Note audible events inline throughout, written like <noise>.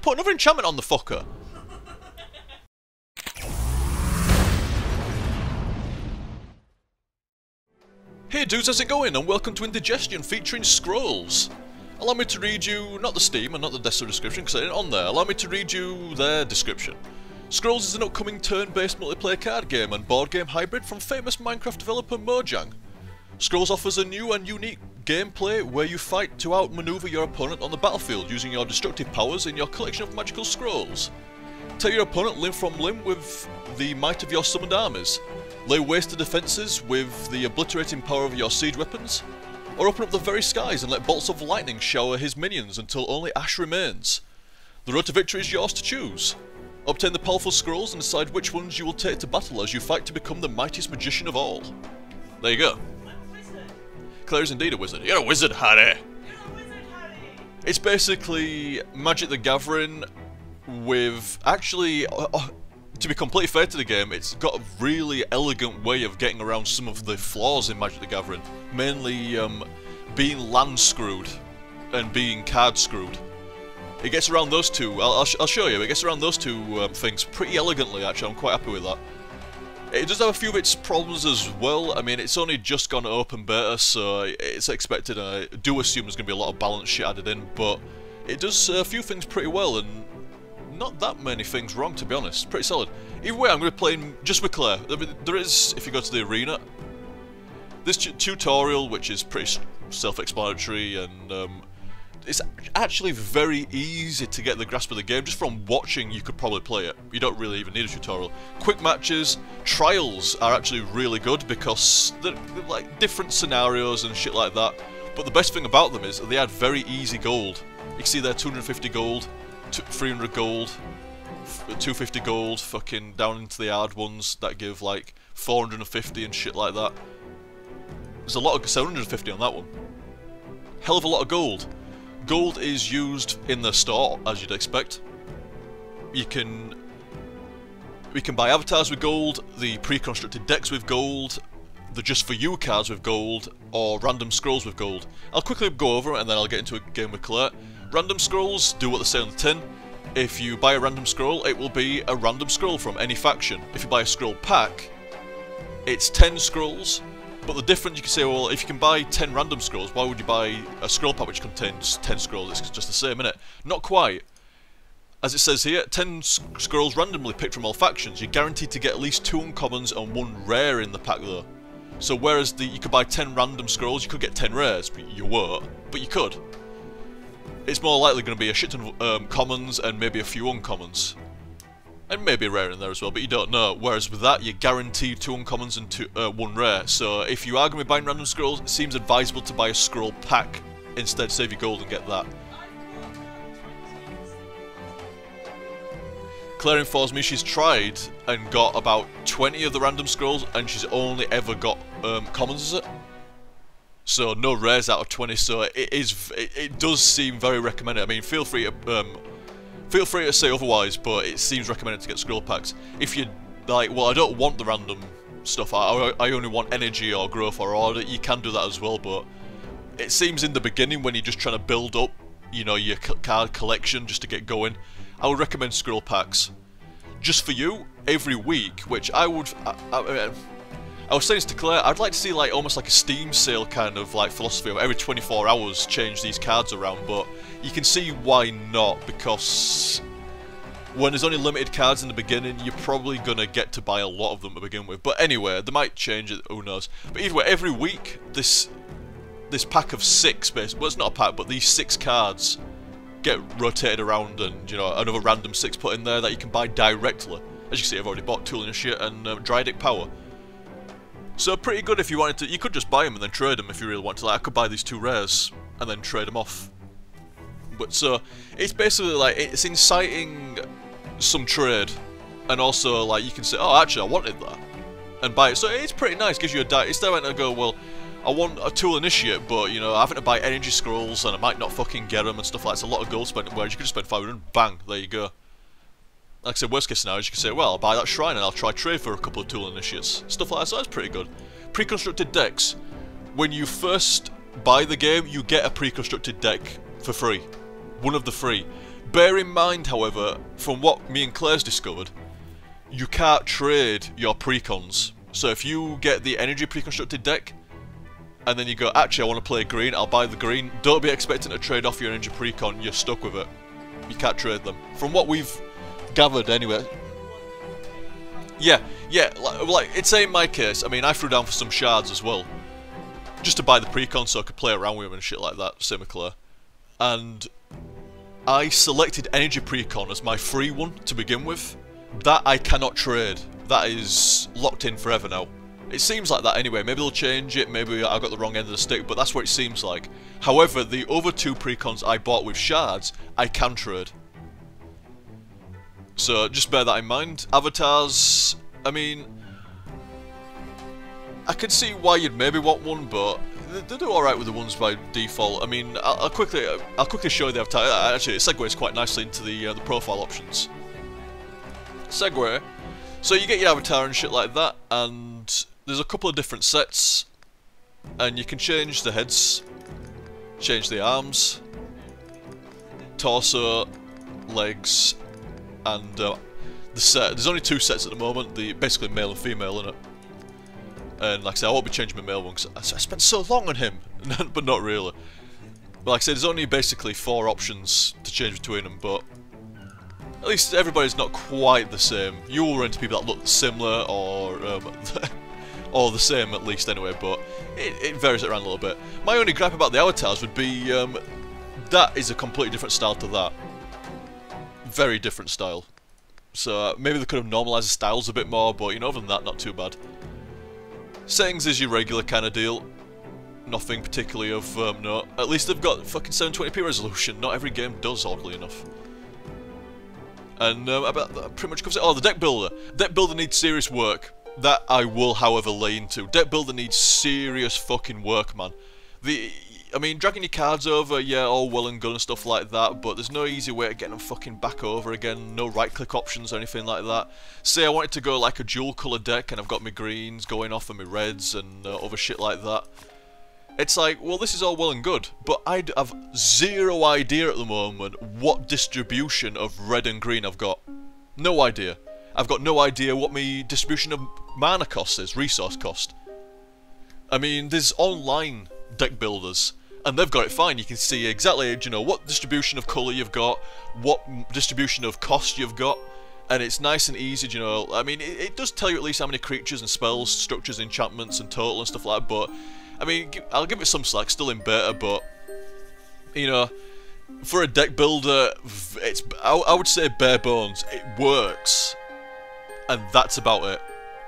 put another enchantment on the fucker. Hey dudes, how's it going? And welcome to Indiegestion featuring Scrolls. Allow me to read you, not the Steam and not the Desktop description because I on there, allow me to read you their description. Scrolls is an upcoming turn-based multiplayer card game and board game hybrid from famous Minecraft developer Mojang. Scrolls offers a new and unique gameplay where you fight to outmaneuver your opponent on the battlefield using your destructive powers in your collection of magical scrolls. Tear your opponent limb from limb with the might of your summoned armies, lay waste to defences with the obliterating power of your siege weapons, or open up the very skies and let bolts of lightning shower his minions until only ash remains. The road to victory is yours to choose. Obtain the powerful scrolls and decide which ones you will take to battle as you fight to become the mightiest magician of all. There you go. Claire's indeed a wizard. You're a wizard, Harry! It's basically Magic the Gathering with actually, uh, uh, to be completely fair to the game, it's got a really elegant way of getting around some of the flaws in Magic the Gathering. Mainly um, being land screwed and being card screwed. It gets around those two, I'll, I'll, sh I'll show you, it gets around those two um, things pretty elegantly actually, I'm quite happy with that. It does have a few of its problems as well, I mean it's only just gone open beta so it's expected, I do assume there's going to be a lot of balance shit added in, but it does a few things pretty well and not that many things wrong to be honest, pretty solid. Either way I'm going to be playing just with Claire, there is, if you go to the arena, this tutorial which is pretty self-explanatory and um, it's actually very easy to get the grasp of the game. Just from watching, you could probably play it. You don't really even need a tutorial. Quick matches, trials are actually really good because they're, like different scenarios and shit like that. But the best thing about them is they add very easy gold. You can see there 250 gold, 300 gold, 250 gold, fucking down into the hard ones that give like 450 and shit like that. There's a lot of 750 on that one. Hell of a lot of gold. Gold is used in the store, as you'd expect. You can... We can buy avatars with gold, the pre-constructed decks with gold, the just for you cards with gold, or random scrolls with gold. I'll quickly go over and then I'll get into a game with Claire. Random scrolls do what they say on the tin. If you buy a random scroll, it will be a random scroll from any faction. If you buy a scroll pack, it's 10 scrolls, but the difference, you can say, well, if you can buy 10 random scrolls, why would you buy a scroll pack which contains 10 scrolls? It's just the same? Not quite. As it says here, 10 scrolls randomly picked from all factions. You're guaranteed to get at least 2 uncommons and 1 rare in the pack though. So whereas the, you could buy 10 random scrolls, you could get 10 rares, but you won't, but you could. It's more likely going to be a shit ton of um, commons and maybe a few uncommons. And maybe a rare in there as well, but you don't know. Whereas with that, you're guaranteed two uncommons and two, uh, one rare. So if you are going to be buying random scrolls, it seems advisable to buy a scroll pack instead. Save your gold and get that. Claire informs me she's tried and got about 20 of the random scrolls and she's only ever got um, commons, is it? So no rares out of 20, so it is it, it does seem very recommended. I mean, feel free to um, Feel free to say otherwise, but it seems recommended to get scroll packs. If you like, well, I don't want the random stuff. I, I only want energy or growth or order. You can do that as well, but it seems in the beginning when you're just trying to build up, you know, your card collection just to get going, I would recommend scroll packs. Just for you, every week, which I would... I, I, I was saying this to Claire, I'd like to see like almost like a Steam sale kind of like philosophy of every 24 hours change these cards around, but you can see why not, because when there's only limited cards in the beginning, you're probably gonna get to buy a lot of them to begin with. But anyway, they might change it, who knows. But either way, every week, this this pack of six, basically, well it's not a pack, but these six cards get rotated around and, you know, another random six put in there that you can buy directly. As you can see, I've already bought Tool Initiate and um, Dryadic Power. So pretty good if you wanted to, you could just buy them and then trade them if you really want to. Like I could buy these two rares and then trade them off. But so, it's basically like, it's inciting some trade. And also like you can say, oh actually I wanted that. And buy it. So it's pretty nice, gives you a die. Instead of to go, well, I want a tool initiate, but you know, having to buy energy scrolls and I might not fucking get them and stuff like that. It's a lot of gold spent, whereas you could just spend 500 bang, there you go. Like I said, worst case scenario, you can say, well, I'll buy that shrine and I'll try trade for a couple of tool initiates. Stuff like that, so that's pretty good. Pre-constructed decks. When you first buy the game, you get a pre-constructed deck for free. One of the three. Bear in mind, however, from what me and Claire's discovered, you can't trade your precons. So if you get the energy pre-constructed deck, and then you go, actually I want to play green, I'll buy the green, don't be expecting to trade off your energy precon, you're stuck with it. You can't trade them. From what we've gathered anyway. Yeah, yeah, like, like it's in my case, I mean I threw down for some shards as well. Just to buy the precon so I could play around with them and shit like that, Claire. And I selected energy precon as my free one to begin with. That I cannot trade. That is locked in forever now. It seems like that anyway, maybe they'll change it, maybe I got the wrong end of the stick, but that's what it seems like. However, the other two precons I bought with shards, I can trade. So just bear that in mind. Avatars, I mean, I can see why you'd maybe want one, but they do all right with the ones by default. I mean, I'll, I'll quickly I'll quickly show you the avatar. Uh, actually, it segues quite nicely into the uh, the profile options. Segue. So you get your avatar and shit like that, and there's a couple of different sets, and you can change the heads, change the arms, torso, legs, and uh, the set. There's only two sets at the moment. The basically male and female in it. And like I said, I won't be changing my male one because I spent so long on him, <laughs> but not really. But like I said, there's only basically four options to change between them, but at least everybody's not quite the same. You will run into people that look similar or um, <laughs> or the same at least anyway, but it, it varies around a little bit. My only gripe about the avatars would be um, that is a completely different style to that. Very different style. So uh, maybe they could have normalised the styles a bit more, but you know, other than that, not too bad. Settings is your regular kind of deal. Nothing particularly of um, note. At least they've got fucking 720p resolution. Not every game does, oddly enough. And um, about that pretty much covers it. Oh, the deck builder. Deck builder needs serious work. That I will, however, lay into. Deck builder needs serious fucking work, man. The I mean, dragging your cards over, yeah, all well and good and stuff like that, but there's no easy way of getting them fucking back over again, no right-click options or anything like that. Say I wanted to go like a dual-colour deck and I've got my greens going off and my reds and uh, other shit like that. It's like, well, this is all well and good, but I have zero idea at the moment what distribution of red and green I've got. No idea. I've got no idea what my distribution of mana cost is, resource cost. I mean, there's online deck builders and they've got it fine. You can see exactly, you know, what distribution of colour you've got, what distribution of cost you've got, and it's nice and easy, you know. I mean, it, it, does tell you at least how many creatures and spells, structures, enchantments, and total and stuff like that, but, I mean, I'll give it some slack, still in beta, but, you know, for a deck builder, it's, I, I would say bare bones, it works, and that's about it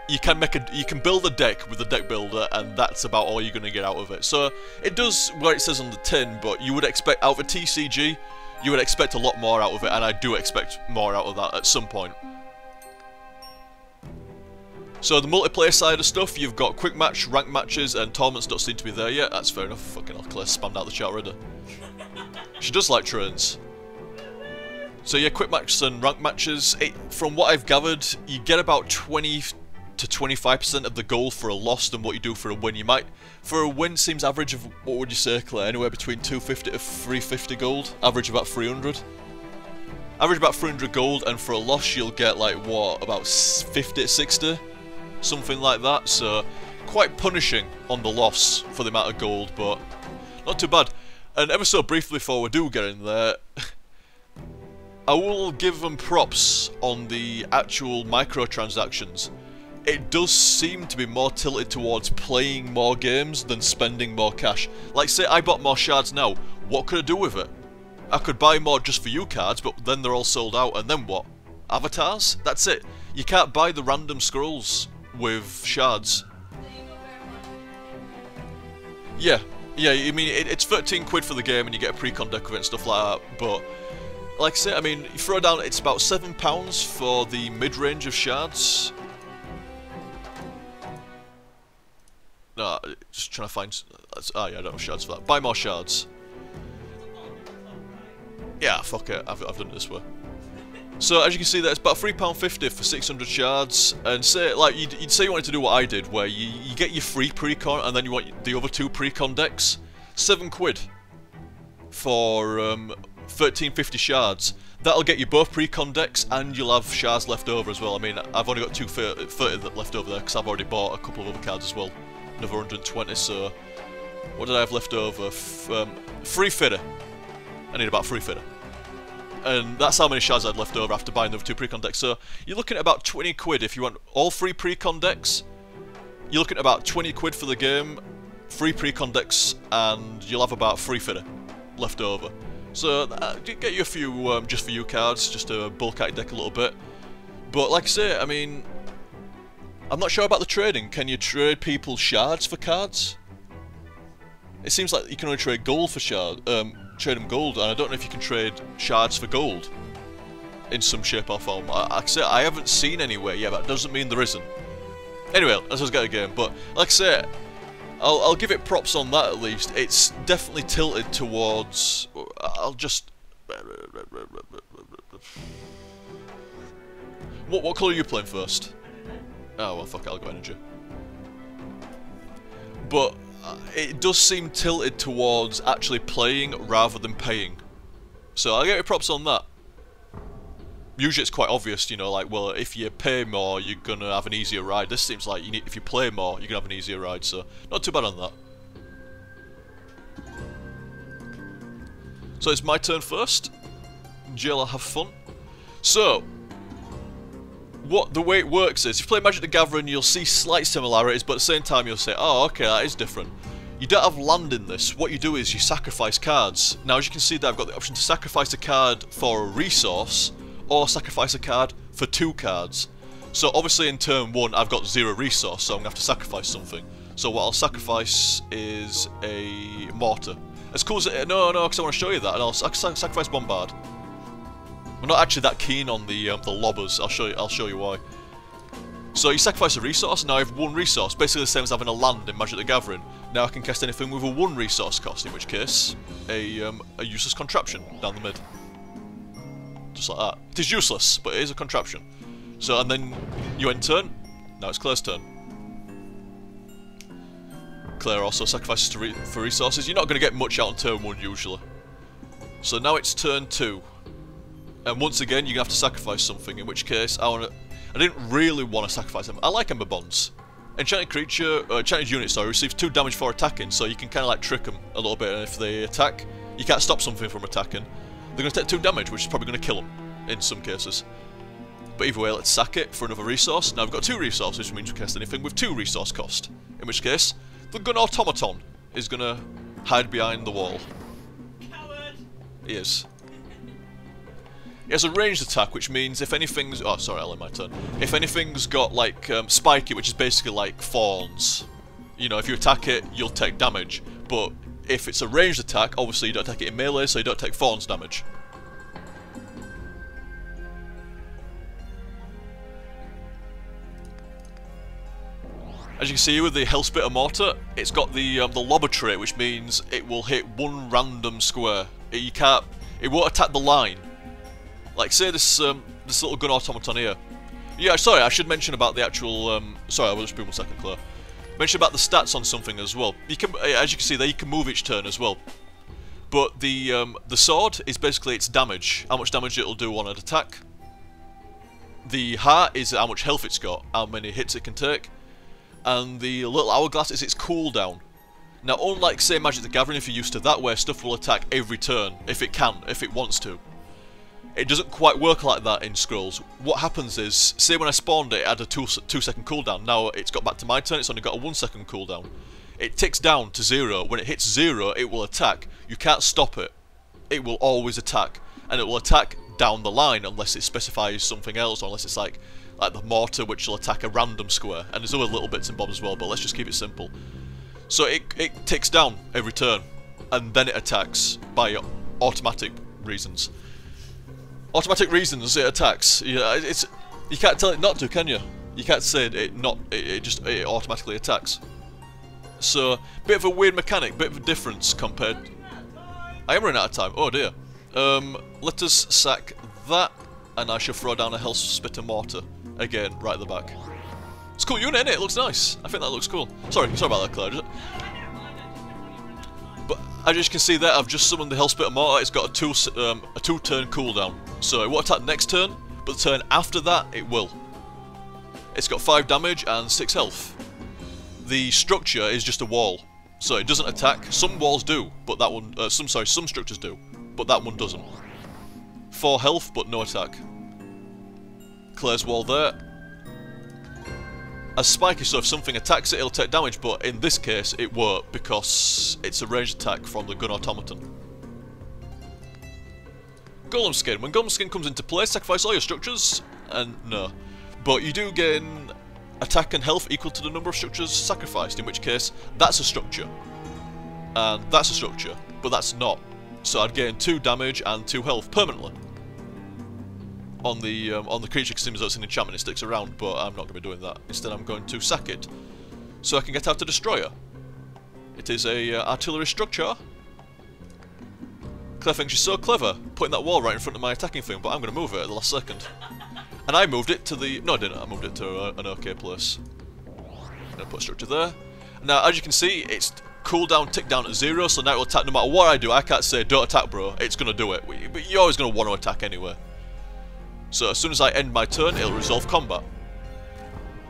you can make a you can build a deck with the deck builder and that's about all you're going to get out of it. So it does what it says on the tin but you would expect out of a TCG you would expect a lot more out of it and I do expect more out of that at some point. So the multiplayer side of stuff you've got quick match rank matches and tournaments don't seem to be there yet. That's fair enough. Fucking hell Claire spammed out the chat already. She does like trains. So yeah, quick matches and rank matches, it, from what I've gathered, you get about 20 to 25% of the gold for a loss than what you do for a win. You might, for a win seems average of, what would you say Claire, anywhere between 250 to 350 gold, average about 300. Average about 300 gold, and for a loss you'll get like, what, about 50 to 60? Something like that, so quite punishing on the loss for the amount of gold, but not too bad. And ever so briefly before we do get in there, <laughs> I will give them props on the actual microtransactions it does seem to be more tilted towards playing more games than spending more cash. Like say I bought more shards now, what could I do with it? I could buy more just for you cards, but then they're all sold out, and then what? Avatars? That's it. You can't buy the random scrolls with shards. Yeah, yeah, I mean, it, it's 13 quid for the game and you get a pre-con deck with it and stuff like that, but... Like I say, I mean, you throw down, it's about £7 for the mid-range of shards, No, just trying to find... Oh yeah, I don't have shards for that. Buy more shards. Yeah, fuck it. I've, I've done it this way. So as you can see, that's about £3.50 for 600 shards, and say, like, you'd, you'd, say you wanted to do what I did, where you, you get your free precon, and then you want the other two precon decks. 7 quid for um, 1350 shards. that'll get you both precon decks and you'll have shards left over as well. I mean, I've only got 230 left over there because I've already bought a couple of other cards as well. Another 120, so what did I have left over? F um, free fitter. I need about free fitter. And that's how many shards I'd left over after buying the two precon decks. So you're looking at about 20 quid if you want all three precon decks. You're looking at about 20 quid for the game, free precon decks, and you'll have about free fitter left over. So uh, get you a few um, just for you cards, just to bulk out your deck a little bit. But like I say, I mean, I'm not sure about the trading. Can you trade people shards for cards? It seems like you can only trade gold for shard, um, trade them gold, and I don't know if you can trade shards for gold in some shape or form. I, I say, I haven't seen anywhere yet, but that doesn't mean there isn't. Anyway, let's just get a game. But like I say, I'll, I'll give it props on that at least. It's definitely tilted towards. I'll just. What what colour are you playing first? Oh well, fuck it, I'll go energy. But uh, it does seem tilted towards actually playing rather than paying. So I'll get your props on that. Usually it's quite obvious, you know, like, well, if you pay more, you're gonna have an easier ride. This seems like you need, if you play more, you're gonna have an easier ride, so not too bad on that. So it's my turn first. Jill, I'll have fun. So, what the way it works is, if you play Magic the Gathering, you'll see slight similarities, but at the same time you'll say, oh, okay, that is different. You don't have land in this. What you do is you sacrifice cards. Now, as you can see there, I've got the option to sacrifice a card for a resource, or sacrifice a card for two cards. So obviously in turn one, I've got zero resource, so I'm going to have to sacrifice something. So what I'll sacrifice is a mortar. As cool as it, no, no, because I want to show you that, and I'll sacrifice bombard. I'm not actually that keen on the um, the lobbers. I'll show you. I'll show you why. So you sacrifice a resource. Now I have one resource, basically the same as having a land in Magic the Gathering. Now I can cast anything with a one resource cost, in which case a um, a useless contraption down the mid, just like that. It is useless, but it is a contraption. So and then you end turn. Now it's Claire's turn. Claire also sacrifices re for resources. You're not going to get much out on turn one usually. So now it's turn two. And once again, you're going to have to sacrifice something, in which case, I want to... I didn't really want to sacrifice them. I like Ember Bonds. Enchanted creature, uh, enchanted unit, sorry, receives 2 damage for attacking, so you can kind of like trick them a little bit, and if they attack, you can't stop something from attacking. They're going to take 2 damage, which is probably going to kill them, in some cases. But either way, let's sack it for another resource. Now we've got 2 resources, which means we cast anything with 2 resource cost. In which case, the Gun Automaton is going to hide behind the wall. Coward! He is. He has a ranged attack, which means if anything's... Oh, sorry, I'll let my turn. If anything's got, like, um, spiky, which is basically like fawns, you know, if you attack it, you'll take damage. But if it's a ranged attack, obviously you don't attack it in melee, so you don't take fawns damage. As you can see with the Hellspitter Mortar, it's got the um, the lobber trait, which means it will hit one random square. It, you can't, it won't attack the line, like, say this um, this little gun automaton here. Yeah, sorry, I should mention about the actual... Um, sorry, I will just be one second, Claire. Mention about the stats on something as well. You can, uh, as you can see there, you can move each turn as well. But the um, the sword is basically its damage, how much damage it'll do on an attack. The heart is how much health it's got, how many hits it can take. And the little hourglass is its cooldown. Now, unlike, say, Magic the Gathering, if you're used to that, where stuff will attack every turn, if it can, if it wants to. It doesn't quite work like that in Scrolls. What happens is, say when I spawned it, it had a two, two second cooldown. Now it's got back to my turn, it's only got a one second cooldown. It ticks down to zero. When it hits zero, it will attack. You can't stop it. It will always attack. And it will attack down the line unless it specifies something else, or unless it's like like the mortar which will attack a random square. And there's other little bits and bobs as well, but let's just keep it simple. So it, it ticks down every turn, and then it attacks by automatic reasons automatic reasons it attacks. Yeah, it's you can't tell it not to, can you? You can't say it not. It, it just it automatically attacks. So bit of a weird mechanic, bit of a difference compared. I am running out of time. Oh dear. Um, let us sack that, and I shall throw down a Hellspitter mortar again, right at the back. It's cool unit, it? It looks nice. I think that looks cool. Sorry, sorry about that, Claire. But as you can see there, I've just summoned the Hellspitter mortar. It's got a two um, a two turn cooldown. So it won't attack next turn, but the turn after that, it will. It's got 5 damage and 6 health. The structure is just a wall, so it doesn't attack. Some walls do, but that one, uh, some sorry, some structures do, but that one doesn't. 4 health, but no attack. Claire's wall there. As spiky, so if something attacks it, it'll take damage, but in this case, it won't, because it's a ranged attack from the gun automaton. Golem skin. When golem skin comes into play, sacrifice all your structures, and no. But you do gain attack and health equal to the number of structures sacrificed, in which case, that's a structure. And that's a structure, but that's not. So I'd gain 2 damage and 2 health permanently. On the um, on the creature, because it seems though it's an enchantment, it sticks around, but I'm not going to be doing that. Instead, I'm going to sack it. So I can get out a destroyer. It is a uh, artillery structure, Claire thinks she's so clever, putting that wall right in front of my attacking thing, but I'm going to move it at the last second. And I moved it to the... No, I didn't. I moved it to a, an okay place. Going to put a structure there. Now, as you can see, it's cooldown tick down at zero, so now it will attack no matter what I do. I can't say, don't attack, bro. It's going to do it. But you're always going to want to attack anyway. So as soon as I end my turn, it'll resolve combat.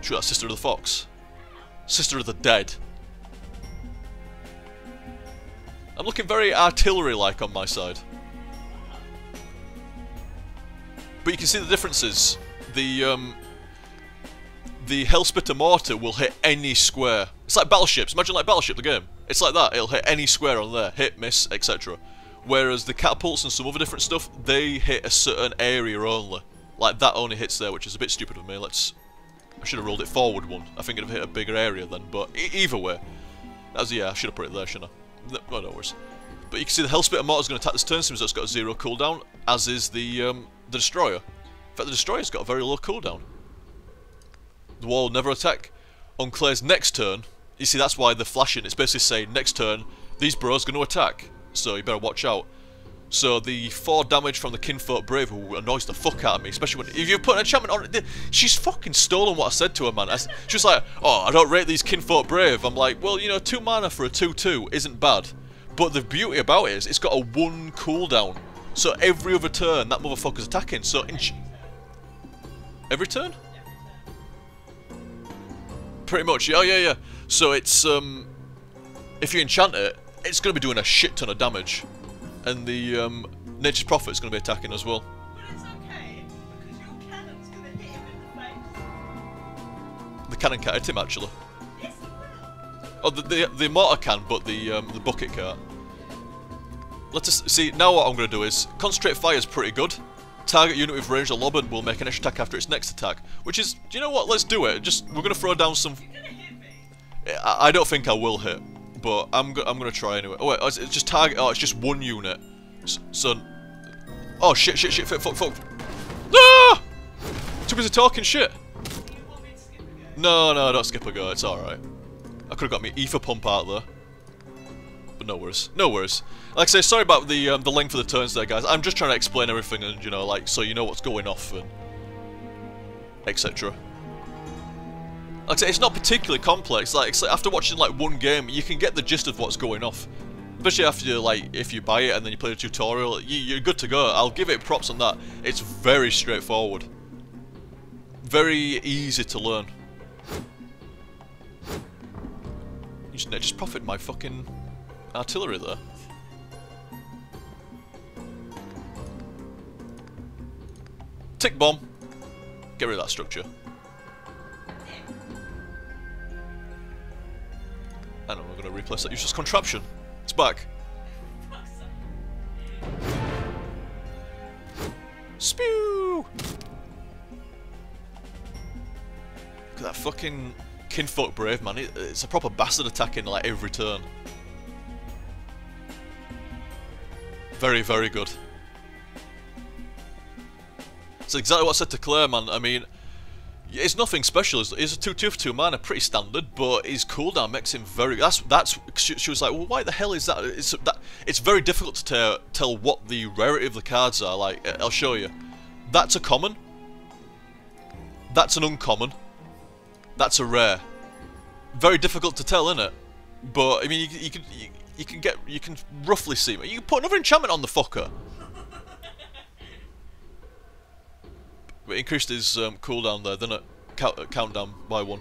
Shoot that Sister of the Fox. Sister of the Dead. I'm looking very artillery-like on my side. But you can see the differences. The, um, the Hellspitter Mortar will hit any square. It's like Battleships. Imagine like Battleship, the game. It's like that. It'll hit any square on there. Hit, miss, etc. Whereas the catapults and some other different stuff, they hit a certain area only. Like that only hits there, which is a bit stupid of me. Let's... I should have rolled it forward one. I think it'd have hit a bigger area then, but e either way. That was, yeah, I should have put it there, shouldn't I? No, no worries. But you can see the Hellspitter Mortar is going to attack this turn, since it's got a zero cooldown, as is the um, the Destroyer. In fact, the Destroyer's got a very low cooldown. The wall never attack. On Claire's next turn, you see that's why they're flashing. It's basically saying, next turn, these bros going to attack. So you better watch out. So the 4 damage from the Kinfolk Brave, who annoys the fuck out of me, especially when, if you put an enchantment on it, she's fucking stolen what I said to her, man. I, she was like, oh, I don't rate these Kinfolk Brave. I'm like, well, you know, 2 mana for a 2-2 isn't bad. But the beauty about it is, it's got a 1 cooldown. So every other turn, that motherfucker's attacking. So, every turn? Pretty much, yeah, yeah, yeah. So it's, um, if you enchant it, it's going to be doing a shit ton of damage and the um, Nature's Prophet is going to be attacking as well. Okay, the cannon can't hit him actually. Yes, oh, the, the, the mortar can, but the um, the bucket can't. Let's just see. Now what I'm going to do is concentrate fire is pretty good. Target unit with range or lobber will make an extra attack after its next attack. Which is, do you know what? Let's do it. Just we're going to throw down some. I, I don't think I will hit but I'm go I'm gonna try anyway. Oh wait, it's just target. Oh, it's just one unit. So, oh shit, shit, shit, fuck, fuck, fuck. Ah! Too busy talking shit. No, no, don't skip a go. It's all right. I could have got me ether pump out there. But no worries, no worries. Like I say, sorry about the um, the length of the turns there, guys. I'm just trying to explain everything, and you know, like so you know what's going off and etc. Like I it's not particularly complex. Like, like, after watching like one game, you can get the gist of what's going off. Especially after you like, if you buy it and then you play the tutorial, you, you're good to go. I'll give it props on that. It's very straightforward, very easy to learn. You just, just profit my fucking artillery there. Tick bomb. Get rid of that structure. And we're going to replace that useless contraption. It's back. Spew! Look at that fucking kinfolk brave man. It's a proper bastard attacking like every turn. Very, very good. It's exactly what I said to Claire, man. I mean, it's nothing special. It's a 2-2 for 2 mana, pretty standard, but his cooldown makes him very... That's, that's she, she was like, well, why the hell is that? It's, that, it's very difficult to tell, tell what the rarity of the cards are. Like, I'll show you. That's a common. That's an uncommon. That's a rare. Very difficult to tell, isn't it? But, I mean, you, you can... You, you can get, you can roughly see. You can put another enchantment on the fucker. It increased his um, cooldown there, didn't it? Count, uh, countdown by one.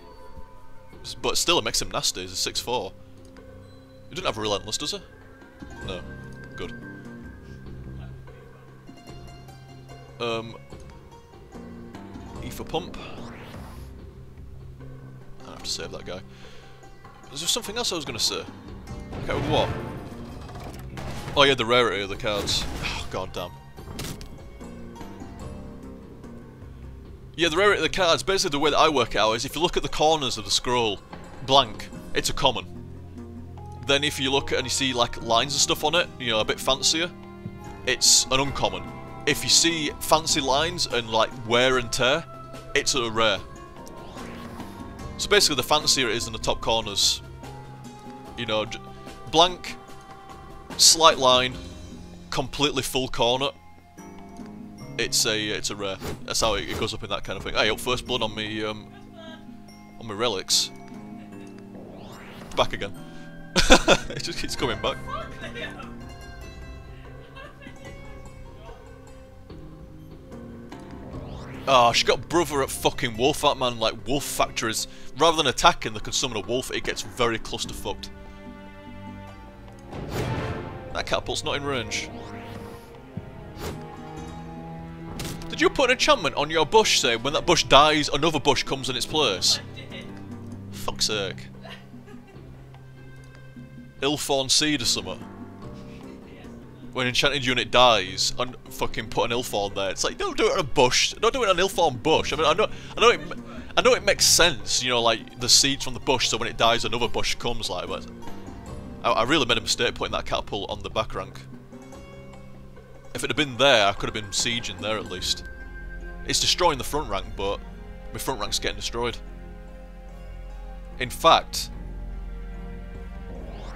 But still, it makes him nasty. He's a 6-4. He doesn't have a relentless, does he? No. Good. Um, Ether pump. I have to save that guy. Was there something else I was going to say? Okay, what? Oh yeah, the rarity of the cards. Oh, god damn. Yeah, the rarity of the cards, basically the way that I work it out is if you look at the corners of the scroll, blank, it's a common. Then if you look and you see like lines and stuff on it, you know, a bit fancier, it's an uncommon. If you see fancy lines and like wear and tear, it's a rare. So basically the fancier it is in the top corners, you know, blank, slight line, completely full corner, it's a it's a rare. That's how it, goes up in that kind of thing. Hey, up first blood on me um on my relics. Back again. <laughs> it just keeps coming back. Oh, she got brother at fucking wolf that man like wolf factories. Rather than attacking, summon a wolf. It gets very clusterfucked. That catapult's not in range. You put an enchantment on your bush saying when that bush dies, another bush comes in its place? Fuck's sake. Illthorn seed or something. When enchanted unit dies, and fucking put an Illthorn there. It's like don't do it on a bush. Don't do it on an Illthorn bush. I mean, I know, I know it, I know it makes sense. You know, like the seeds from the bush, so when it dies, another bush comes. Like, but I, I really made a mistake putting that catapult on the back rank. If it had been there, I could have been sieging there at least. It's destroying the front rank, but my front rank's getting destroyed. In fact,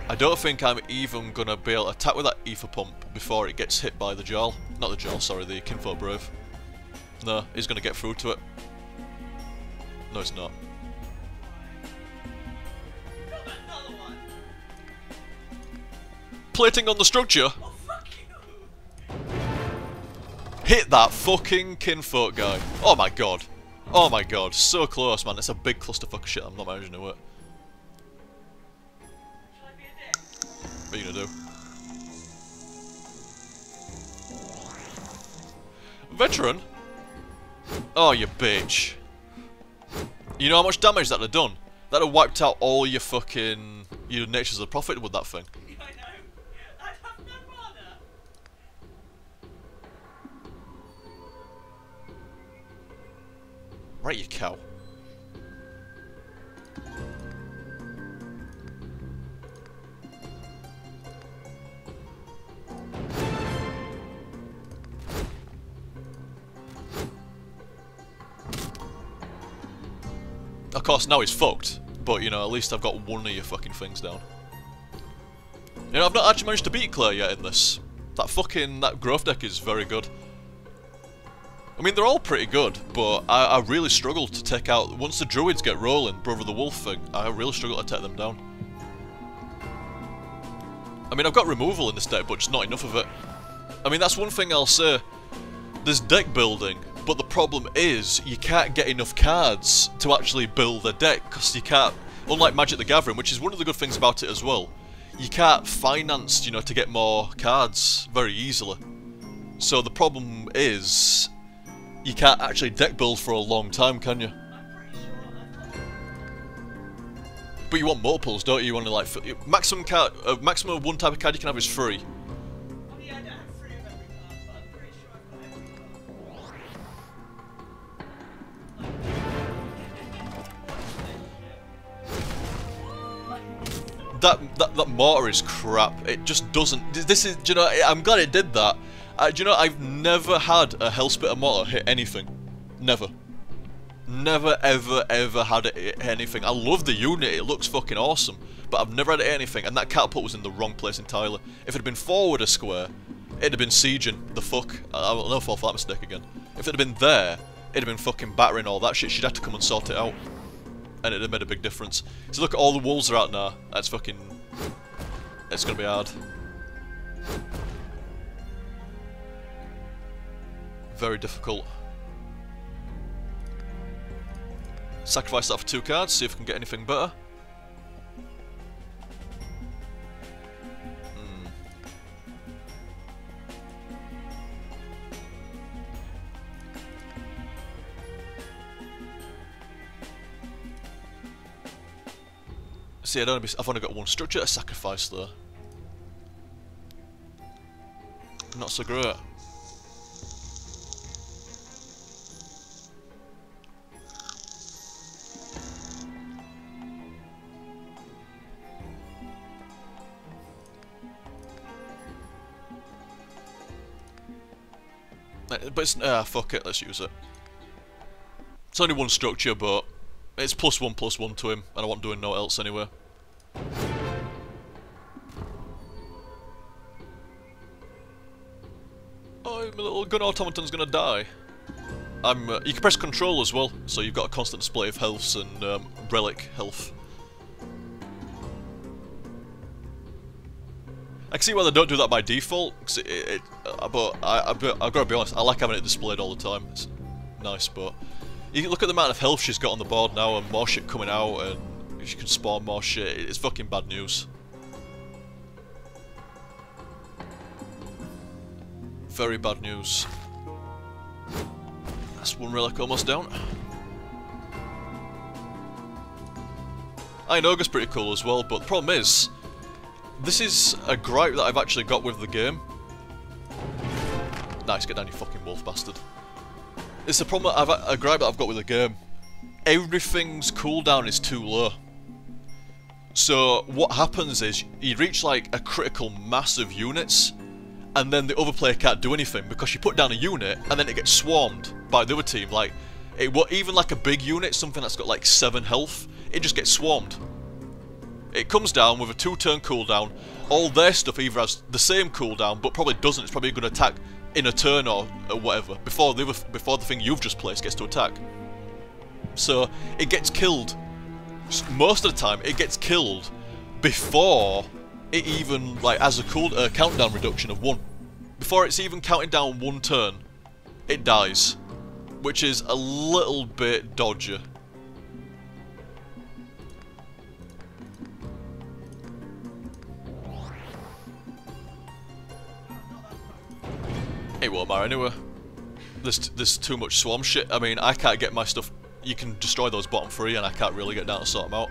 I don't think I'm even gonna be able to attack with that ether pump before it gets hit by the Jarl. Not the Jarl, sorry, the Kinfolk Brave. No, he's gonna get through to it. No, it's not. Plating on the structure? Hit that fucking kinfolk guy. Oh my god. Oh my god. So close, man. It's a big clusterfuck of shit. I'm not managing to it. What are you gonna do? Veteran? Oh, you bitch. You know how much damage that'd have done? Have wiped out all your fucking... Your Natures of Profit with that thing. Right, you cow. Of course, now he's fucked. But, you know, at least I've got one of your fucking things down. You know, I've not actually managed to beat Claire yet in this. That fucking, that growth deck is very good. I mean, they're all pretty good, but I, I really struggle to take out... Once the druids get rolling, Brother the Wolf thing, I really struggle to take them down. I mean, I've got removal in this deck, but just not enough of it. I mean, that's one thing I'll say. There's deck building, but the problem is you can't get enough cards to actually build a deck, because you can't... Unlike Magic the Gathering, which is one of the good things about it as well, you can't finance, you know, to get more cards very easily. So the problem is, you can't actually deck build for a long time, can you? But you want multiples, don't you? You want to like maximum card, uh, maximum one type of card you can have is three. That that that mortar is crap. It just doesn't. This is. You know? I'm glad it did that. Uh, do you know? I've never had a Hellspitter mortar hit anything. Never. Never ever ever had it hit anything. I love the unit. It looks fucking awesome. But I've never had it hit anything. And that catapult was in the wrong place entirely. If it had been forward a square, it'd have been sieging the fuck. I'll never fall for that mistake again. If it had been there, it'd have been fucking battering all that shit. She'd have to come and sort it out and it'd have made a big difference. So look at all the wolves are out now. That's fucking... It's gonna be hard. Very difficult. Sacrifice that for two cards, see if we can get anything better. Hmm. See, I don't I've only got one structure to sacrifice there. Not so great. But it's, ah, fuck it, let's use it. It's only one structure, but it's plus one plus one to him, and I wasn't doing no else anyway. Oh, my little gun automaton's gonna die. I'm. Uh, you can press control as well, so you've got a constant display of healths and um, relic health. I can see why they don't do that by default, it, it, uh, but I, I've got to be honest, I like having it displayed all the time. It's nice, but you look at the amount of health she's got on the board now, and more shit coming out, and she can spawn more shit. It's fucking bad news. Very bad news. That's one relic almost down. I know Ogre's pretty cool as well, but the problem is, this is a gripe that I've actually got with the game. Nice, get down you fucking wolf bastard. It's a problem I've a gripe that I've got with the game. Everything's cooldown is too low. So what happens is you reach like a critical mass of units, and then the other player can't do anything because you put down a unit and then it gets swarmed by the other team. Like it, even like a big unit, something that's got like seven health, it just gets swarmed. It comes down with a two-turn cooldown. All their stuff either has the same cooldown, but probably doesn't. It's probably going to attack in a turn or, whatever before the other, before the thing you've just placed gets to attack. So it gets killed. Most of the time, it gets killed before it even like has a cool uh, countdown reduction of one. Before it's even counting down one turn, it dies, which is a little bit dodgy. It won't matter anyway. There's, there's too much swarm shit. I mean, I can't get my stuff... You can destroy those bottom three and I can't really get down to sort them out.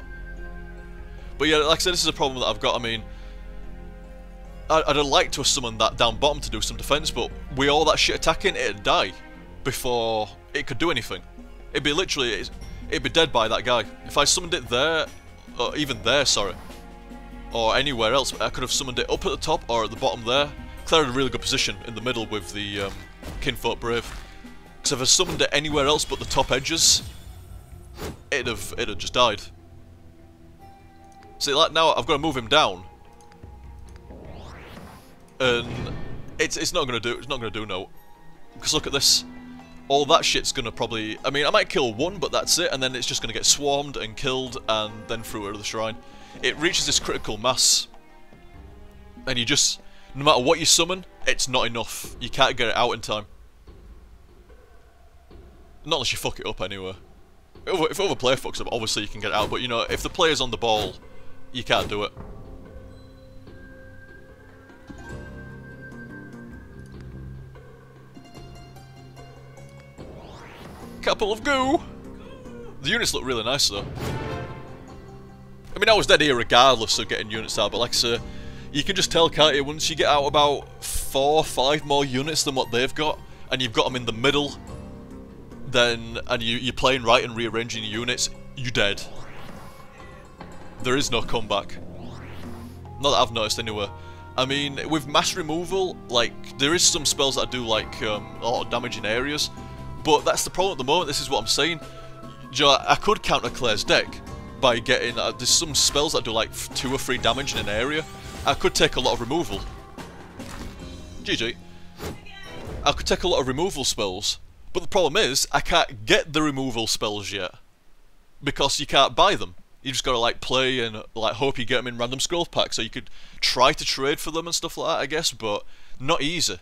But yeah, like I said, this is a problem that I've got. I mean, I- I'd have liked to have summoned that down bottom to do some defense, but with all that shit attacking, it'd die before it could do anything. It'd be literally... It'd be dead by that guy. If I summoned it there, or even there, sorry, or anywhere else, I could have summoned it up at the top or at the bottom there. Claire a really good position in the middle with the um, Kinfolk Brave. Because if I summoned it anywhere else but the top edges, it'd have, it'd have just died. See, like now I've got to move him down, and it's it's not gonna do it's not gonna do no. Because look at this, all that shit's gonna probably. I mean, I might kill one, but that's it, and then it's just gonna get swarmed and killed, and then through to the shrine. It reaches this critical mass, and you just no matter what you summon, it's not enough. You can't get it out in time. Not unless you fuck it up anyway. If other- player fucks up, obviously you can get it out, but you know, if the player's on the ball, you can't do it. Couple of goo! The units look really nice though. I mean, I was dead here regardless of getting units out, but like I say, you can just tell, can't you, once you get out about four, five more units than what they've got, and you've got them in the middle, then, and you, you're playing right and rearranging units, you're dead. There is no comeback. Not that I've noticed anyway. I mean, with mass removal, like, there is some spells that do, like, um, a lot of damage in areas, but that's the problem at the moment, this is what I'm saying. You know, I could counter Claire's deck by getting, uh, there's some spells that do, like, two or three damage in an area. I could take a lot of removal. GG. I could take a lot of removal spells, but the problem is, I can't get the removal spells yet. Because you can't buy them. You just gotta like play and like hope you get them in random scroll packs, so you could try to trade for them and stuff like that, I guess, but not easy.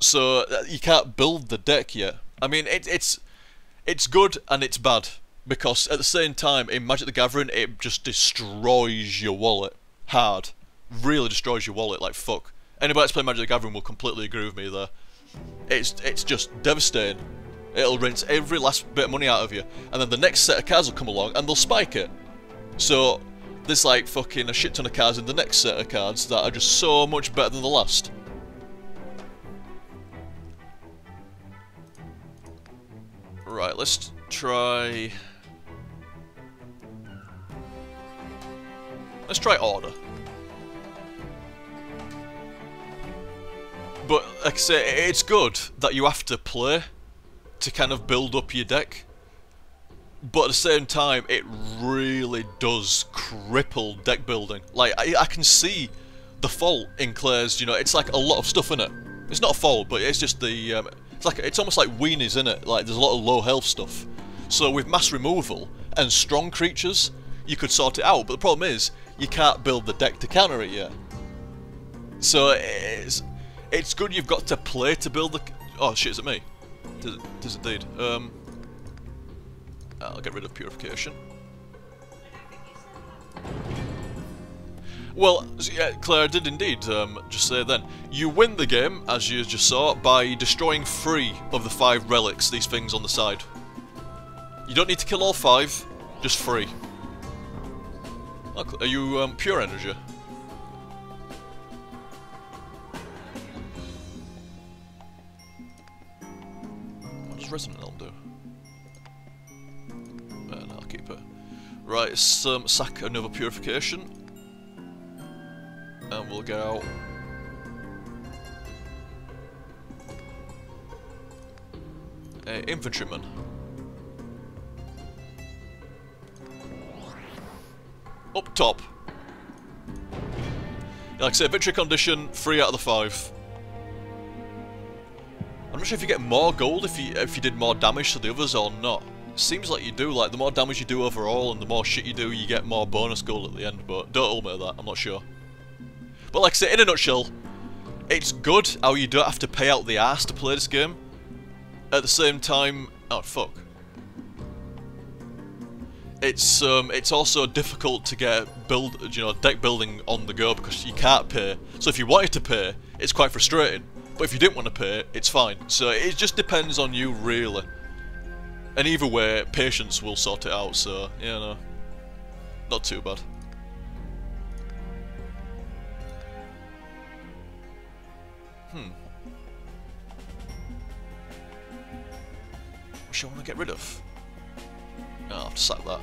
So uh, you can't build the deck yet. I mean, it, it's it's good and it's bad because at the same time in Magic the Gathering it just destroys your wallet hard, really destroys your wallet like fuck. Anybody that's played Magic the Gathering will completely agree with me there. It's it's just devastating. It'll rinse every last bit of money out of you, and then the next set of cards will come along and they'll spike it. So there's like fucking a shit ton of cards in the next set of cards that are just so much better than the last. Right, let's try. Let's try order. But like I say, it's good that you have to play to kind of build up your deck. But at the same time, it really does cripple deck building. Like, I, I can see the fault in Claire's, you know, it's like a lot of stuff in it. It's not a fault, but it's just the, um, it's like, it's almost like weenies in it, like there's a lot of low health stuff. So with mass removal and strong creatures, you could sort it out, but the problem is, you can't build the deck to counter it yet. So it's, it's good you've got to play to build the, oh shit, is it me? Does, does indeed. Um, I'll get rid of purification. Well, yeah, Claire did indeed um, just say then. You win the game, as you just saw, by destroying three of the five relics, these things on the side. You don't need to kill all five, just three. are you um, pure energy? Does Resonant Elm do? Uh, I'll keep it. Right, um, sack another purification. And we'll get out. Uh, infantryman. Up top. Like I said, victory condition, 3 out of the 5. I'm not sure if you get more gold if you if you did more damage to the others or not. Seems like you do, like the more damage you do overall and the more shit you do, you get more bonus gold at the end, but don't me to that, I'm not sure. But like I say, in a nutshell, it's good how you don't have to pay out the ass to play this game. At the same time, oh fuck. It's um, it's also difficult to get build, you know, deck building on the go because you can't pay. So if you wanted to pay, it's quite frustrating. But if you didn't want to pay, it's fine. So it just depends on you, really. And either way, patience will sort it out, so, you know, not too bad. Hmm. What should I want to get rid of? Oh, I'll have to sack that.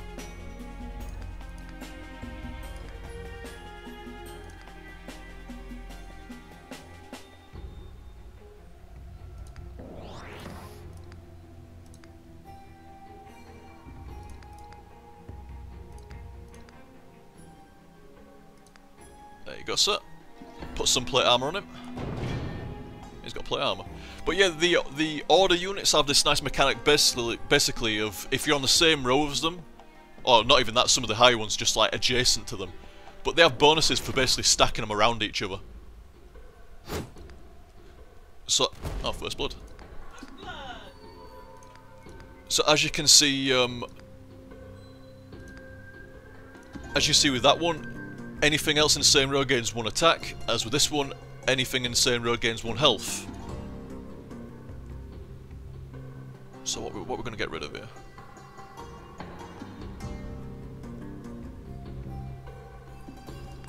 You go, sir. Put some plate armor on him. He's got plate armor. But yeah, the the order units have this nice mechanic basically, basically of if you're on the same row as them, or not even that, some of the higher ones just like adjacent to them, but they have bonuses for basically stacking them around each other. So, oh, first blood. So as you can see, um, as you see with that one, Anything else in the same row gains 1 attack, as with this one, anything in the same row gains 1 health. So what, what we're going to get rid of here?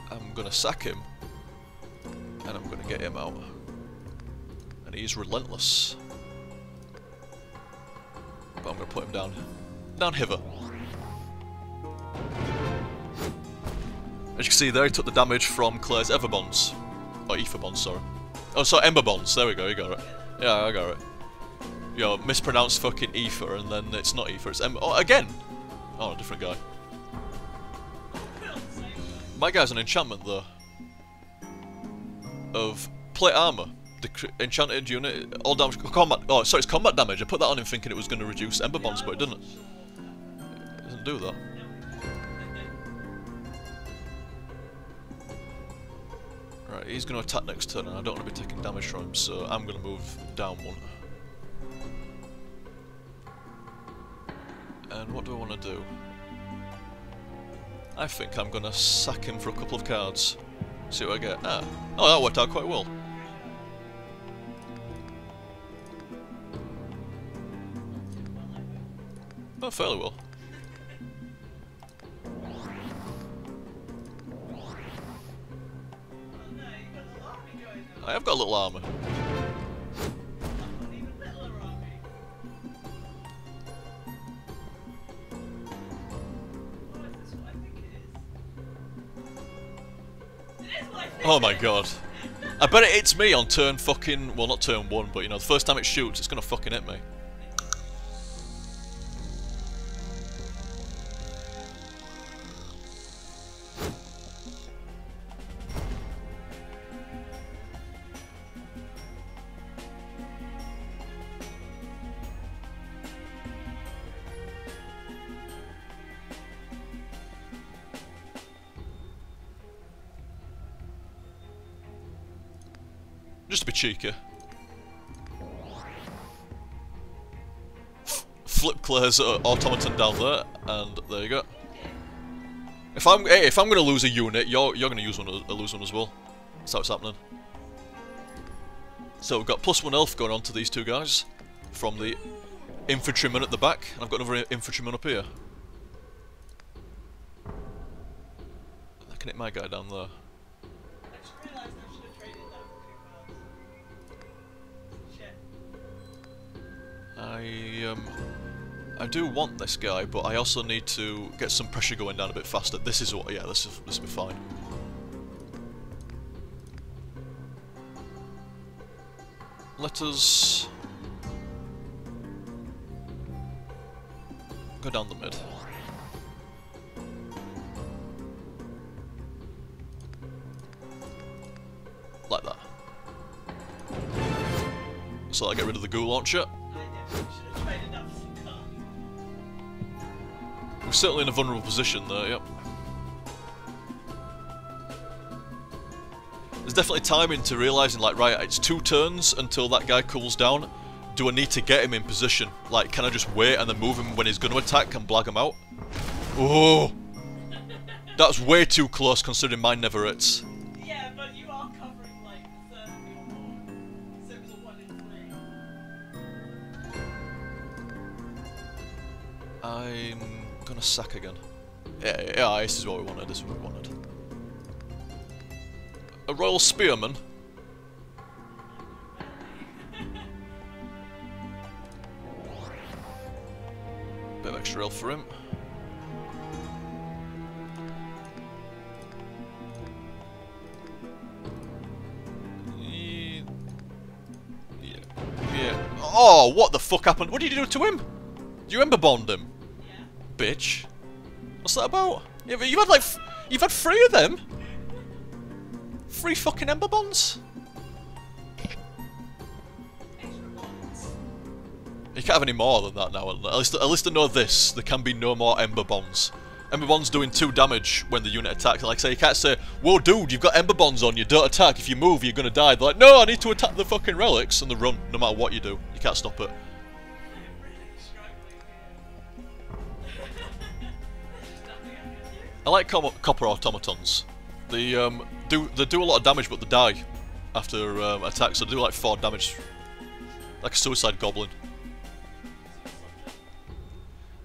I'm going to sack him, and I'm going to get him out. And he's relentless. But I'm going to put him down, down hither. As you can see there, he took the damage from Claire's Ever Bonds. Oh, or Ether Bonds, sorry. Oh, sorry, Ember Bonds. There we go, you got it. Yeah, I got it. Yo, mispronounced fucking Ether, and then it's not Ether, it's Ember. Oh, again! Oh, a different guy. My guy's an enchantment, though. Of plate armor. The enchanted unit, all damage, combat, oh, sorry, it's combat damage. I put that on him thinking it was going to reduce Ember Bonds, but it didn't. It doesn't do that. He's going to attack next turn and I don't want to be taking damage from him, so I'm going to move down one. And what do I want to do? I think I'm going to sack him for a couple of cards. See what I get. Ah. Oh, that worked out quite well. Oh, fairly well. I have got a little think Oh my god. I bet it hits me on turn fucking... Well, not turn one, but you know, the first time it shoots, it's gonna fucking hit me. Cheeky. F- Flip Claire's uh, automaton down there, and there you go. If I'm hey, if I'm gonna lose a unit, you're you're gonna use one uh, lose one as well. That's how it's happening. So we've got plus one elf going on to these two guys from the infantryman at the back, and I've got another infantryman up here. I can hit my guy down there. I um I do want this guy, but I also need to get some pressure going down a bit faster. This is what yeah, this is this will be fine. Let us go down the mid. Like that. So I get rid of the goo launcher. We're certainly in a vulnerable position there, yep. There's definitely time into realising, like, right, it's two turns until that guy cools down. Do I need to get him in position? Like, can I just wait and then move him when he's going to attack and blag him out? Oh! That's way too close considering mine never hits. Yeah, but you are covering like a third of your board. So it was a one in three. I'm gonna sack again. Yeah, yeah, this is what we wanted, this is what we wanted. A Royal Spearman. <laughs> Bit of extra health for him. Yeah. Yeah. Oh, what the fuck happened? What did you do to him? Did you ember bond him? Bitch. What's that about? You've had like, you've had three of them. Three fucking ember bonds. You can't have any more than that now. At least, at least I know this. There can be no more ember bonds. Ember bonds doing two damage when the unit attacks. Like I say, you can't say, "Whoa, dude, you've got ember bonds on you. Don't attack. If you move, you're gonna die." They're like, "No, I need to attack the fucking relics," and they run no matter what you do. You can't stop it. I like copper automatons. They um, do they do a lot of damage, but they die after um, attacks. So they do like four damage, like a suicide goblin.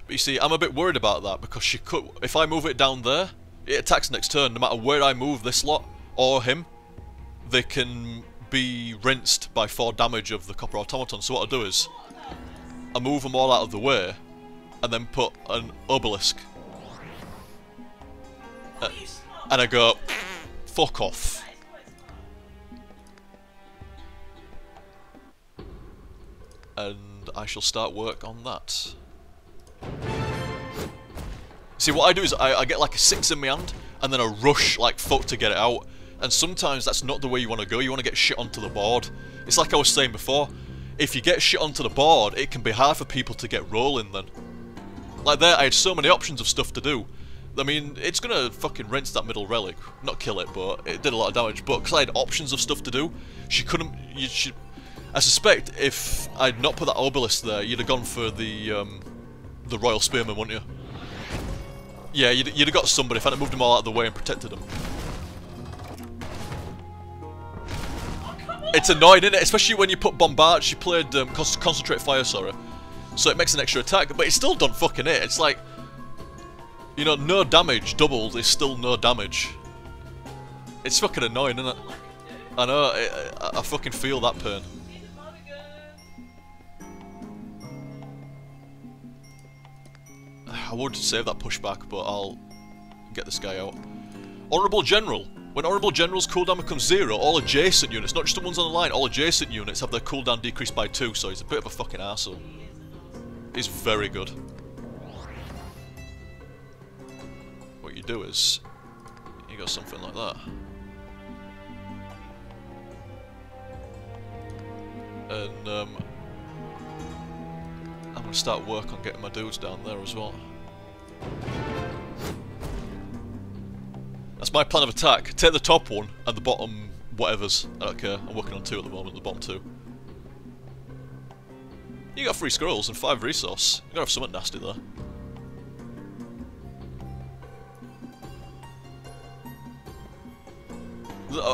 But you see, I'm a bit worried about that because she could. If I move it down there, it attacks next turn. No matter where I move this lot or him, they can be rinsed by four damage of the copper automaton. So what I'll do is? I move them all out of the way, and then put an obelisk, Smart? and I go, fuck off. And I shall start work on that. See, what I do is I, I get like a six in my hand, and then I rush like fuck to get it out. And sometimes that's not the way you want to go. You want to get shit onto the board. It's like I was saying before. If you get shit onto the board, it can be hard for people to get rolling then. Like there, I had so many options of stuff to do. I mean, it's gonna fucking rinse that middle relic. Not kill it, but it did a lot of damage. But because I had options of stuff to do, she couldn't. You, she, I suspect if I'd not put that obelisk there, you'd have gone for the um, the Royal Spearman, wouldn't you? Yeah, you'd, you'd have got somebody if I'd moved them all out of the way and protected them. It's annoying, isn't it? Especially when you put bombard. She played um, concentrate fire, sorry. So it makes an extra attack, but it's still done fucking it. It's like, you know, no damage doubled is still no damage. It's fucking annoying, isn't it? I know. I, I, I fucking feel that pain. I would save that pushback, but I'll get this guy out. Honourable General. When Honourable General's cooldown becomes zero, all adjacent units, not just the ones on the line, all adjacent units have their cooldown decreased by two, so he's a bit of a fucking asshole. He's very good. Do is, you got something like that. And, um, I'm going to start work on getting my dudes down there as well. That's my plan of attack. Take the top one and the bottom whatevers. I don't care. I'm working on two at the moment, the bottom two. You got three scrolls and five resource. You gotta have something nasty there.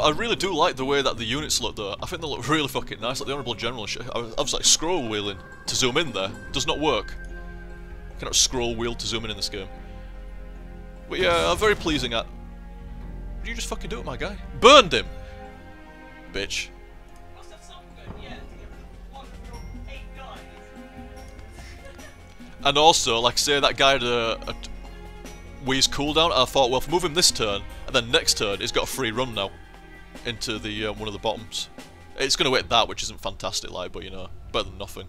I really do like the way that the units look though. I think they look <laughs> really fucking nice, like the Honourable General shit. I was, like scroll wheeling to zoom in there. Does not work. Cannot scroll wheel to zoom in in this game. But yeah, I'm very pleasing at you just fucking do it, my guy? Burned him! Bitch. And also, like say that guy had a, a Wii's cooldown, I thought, well, if move him this turn, and then next turn, he's got a free run now into the um, one of the bottoms. It's going to hit that, which isn't fantastic, like, but you know, better than nothing.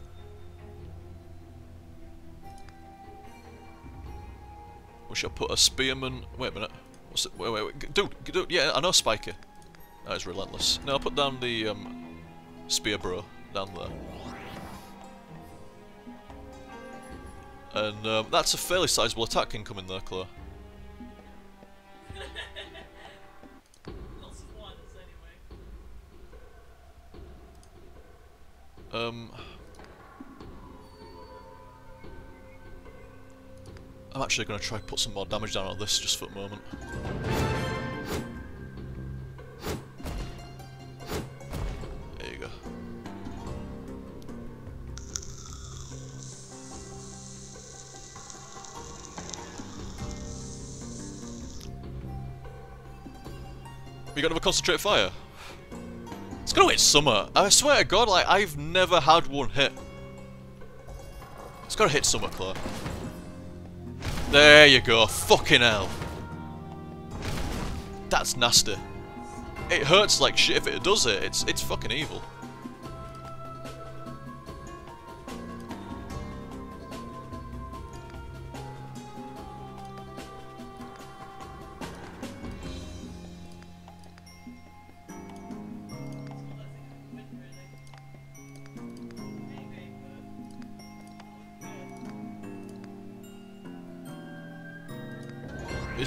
We shall put a spearman. Wait a minute. What's it? Wait, wait, wait. Dude, dude, yeah, I know Spiker. That is relentless. No, I'll put down the um, spear bro down there. And um, that's a fairly sizable attack incoming there, Claire. <laughs> Um, I'm actually going to try to put some more damage down on this just for a moment. There you go. We got another concentrate fire. It's gonna hit summer. I swear to God, like I've never had one hit. It's gotta hit summer, Claire. There you go. Fucking hell. That's nasty. It hurts like shit if it does it. It's it's fucking evil.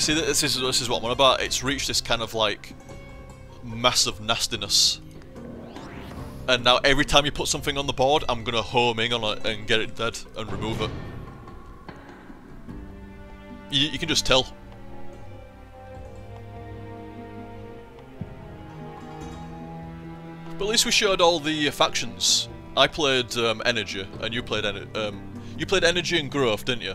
See, this is this is what I'm on about. It's reached this kind of like massive nastiness, and now every time you put something on the board, I'm gonna home in on it and get it dead and remove it. You, you can just tell. But at least we showed all the factions. I played um, energy, and you played um, you played energy and growth, didn't you?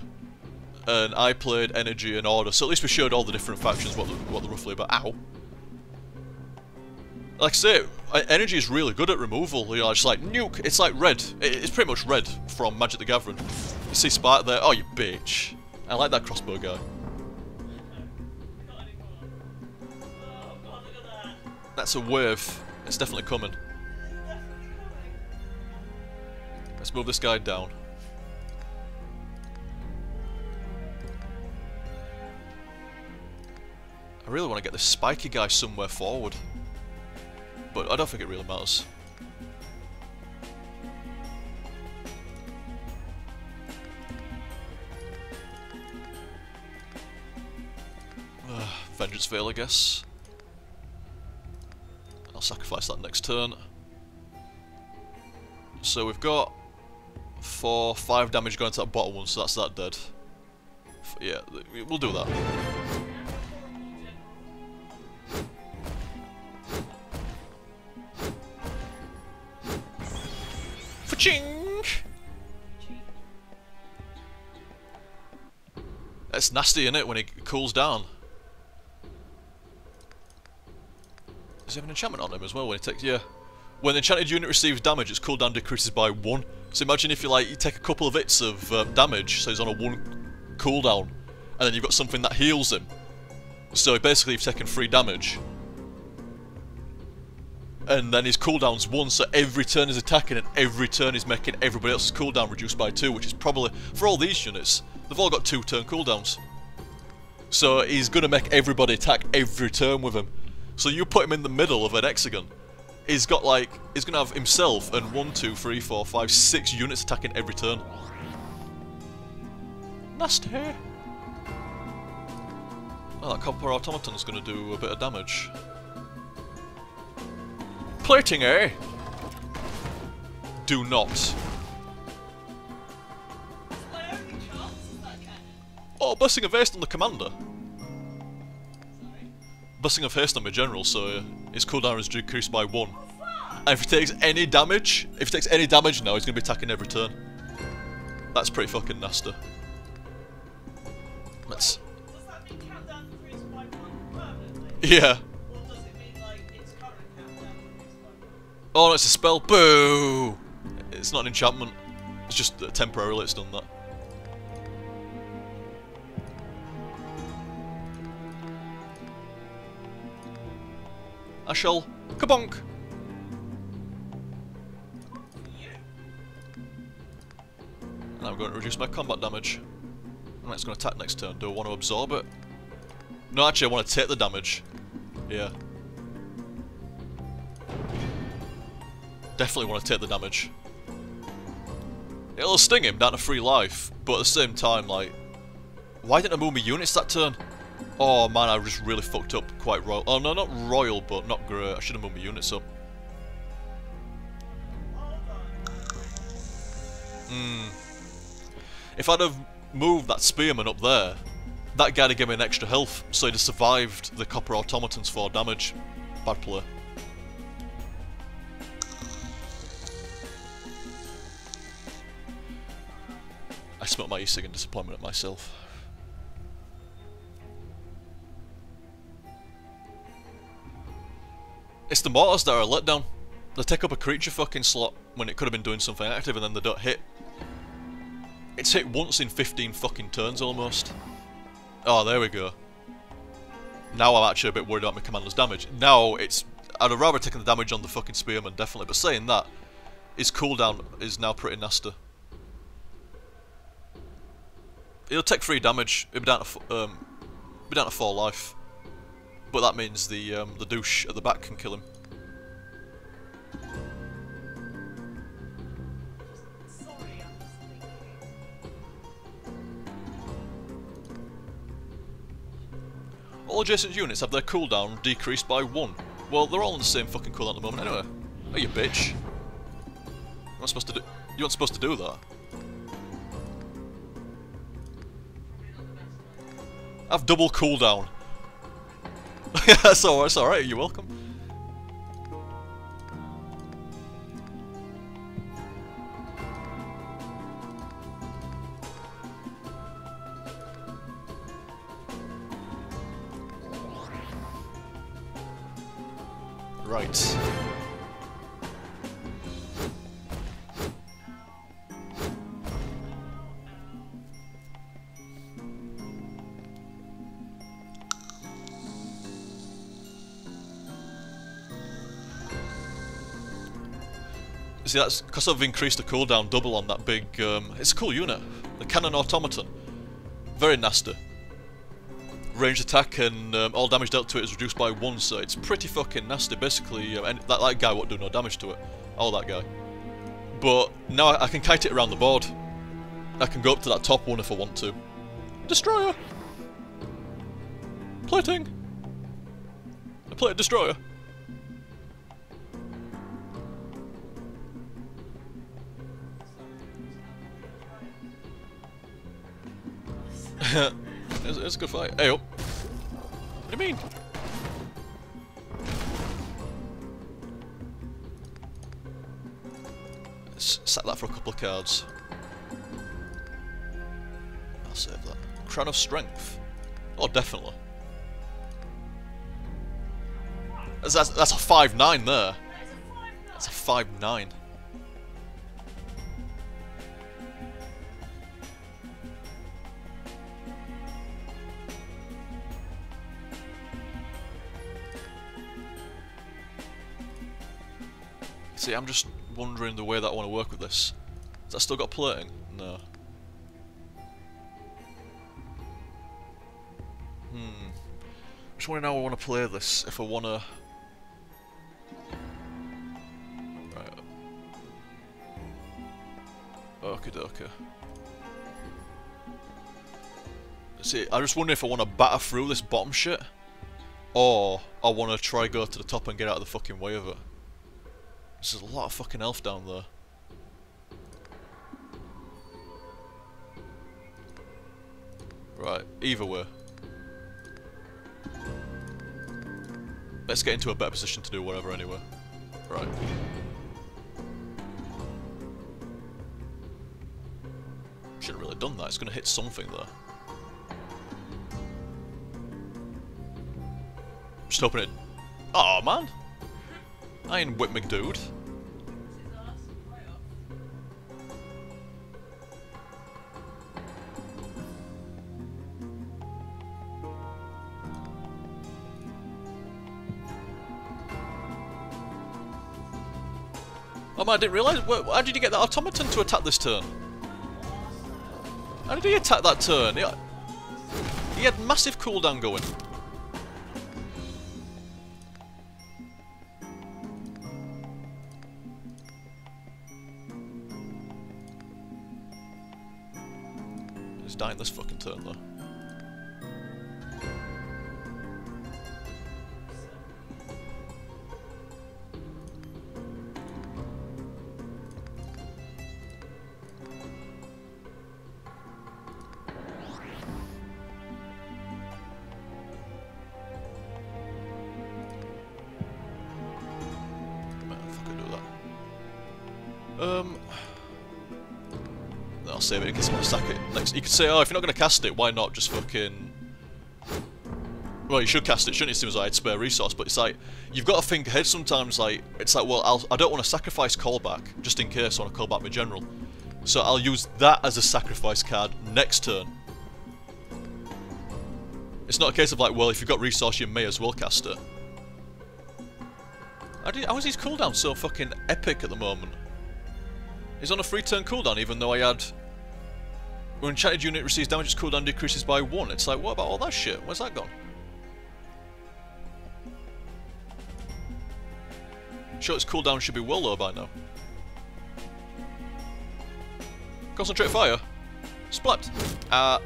And I played Energy and Order, so at least we showed all the different factions what they're, what they're roughly about. Ow! Like I say, Energy is really good at removal, you know, it's like nuke, it's like red, it's pretty much red from Magic the Gathering. You see Spark there, oh you bitch. I like that crossbow guy. That's a wave, it's definitely coming. Let's move this guy down. I really want to get this spiky guy somewhere forward. But I don't think it really matters. <sighs> Vengeance Veil, I guess. I'll sacrifice that next turn. So we've got four, five damage going to that bottom one, so that's that dead. Yeah, we'll do that. It's nasty, in it, when it cools down? Does he have an enchantment on him as well when he takes... Yeah. When the enchanted unit receives damage, its cooldown decreases by 1. So imagine if you like, you take a couple of hits of um, damage, so he's on a 1 cooldown, and then you've got something that heals him. So basically you've taken 3 damage. And then his cooldown's 1, so every turn is attacking and every turn is making everybody else's cooldown reduced by 2, which is probably, for all these units, they've all got 2 turn cooldowns. So he's gonna make everybody attack every turn with him. So you put him in the middle of an hexagon. He's got like he's gonna have himself and one, two, three, four, five, six units attacking every turn. Nasty. Oh, that copper automaton's gonna do a bit of damage. Plating, eh? Do not. Oh, busting of haste on the commander. Busting of haste on my general, so uh, his cooldown is decreased by one. And if he takes any damage, if he takes any damage now, he's going to be attacking every turn. That's pretty fucking nasty. Let's... Yeah. Oh, it's a spell. Boo! It's not an enchantment. It's just that temporarily it's done that. I shall... Kabonk! And I'm going to reduce my combat damage. And it's going to attack next turn. Do I want to absorb it? No, actually, I want to take the damage. Yeah. Definitely want to take the damage. It'll sting him down to free life, but at the same time, like... Why didn't I move my units that turn? Oh man, I just really fucked up quite royal. Oh no, not royal, but not great. I should have moved my units up. Hmm. If I'd have moved that spearman up there, that guy'd have given me an extra health, so he'd have survived the copper automatons for damage. Bad play. I smelt my e-cig in disappointment at myself. It's the mortars that are let down. They take up a creature fucking slot when it could have been doing something active and then they don't hit. It's hit once in 15 fucking turns almost. Oh, there we go. Now I'm actually a bit worried about my commander's damage. Now it's... I'd have rather taken the damage on the fucking spearman, definitely. But saying that, his cooldown is now pretty nasty. He'll take 3 damage, he'll be down to, um, be down to 4 life. But that means the, um, the douche at the back can kill him. All adjacent units have their cooldown decreased by 1. Well, they're all on the same fucking cooldown at the moment anyway. Oh, you bitch. You're not supposed to do... You weren't supposed to do that. Have double cooldown. Alright, that's alright, you're welcome. Right. See, that's because I've increased the cooldown double on that big. Um, it's a cool unit. The Cannon Automaton. Very nasty. Ranged attack and um, all damage dealt to it is reduced by one, so it's pretty fucking nasty. Basically, um, and that, that guy won't do no damage to it. All that guy. But now I, I can kite it around the board. I can go up to that top one if I want to. Destroyer! Plating! A plated destroyer. <laughs> it's, it's a good fight. Hey up. What do you mean? Let's set that for a couple of cards. I'll save that. Crown of Strength. Oh, definitely. That's, that's, that's a 5-9 there. That's a 5-9. See, I'm just wondering the way that I want to work with this. Has that still got plating? No. Hmm. Just wondering how I want to play this. If I want to... Right. Okie dokie. See, I just wonder if I want to batter through this bottom shit, or I want to try go to the top and get out of the fucking way of it. There's a lot of fucking elf down there. Right, either way. Let's get into a better position to do whatever anyway. Right. Shouldn't have really done that, it's gonna hit something there. Just hoping it... Oh man! I ain't Whip McDude. I didn't realise. How did you get that automaton to attack this turn? How did he attack that turn? He, he had massive cooldown going. Say, oh, if you're not going to cast it, why not just fucking. Well, you should cast it, shouldn't you? Seems like I had spare resource, but it's like you've got to think ahead sometimes. Like it's like, well, I'll, I don't want to sacrifice callback just in case I want to call back my general, so I'll use that as a sacrifice card next turn. It's not a case of like, well, if you've got resource, you may as well cast it. How is his cooldown so fucking epic at the moment? He's on a free turn cooldown even though I had... When enchanted unit receives damage, its cooldown decreases by 1. It's like, what about all that shit? Where's that gone? Sure, its cooldown should be well low by now. Concentrate fire. Splat. Uh...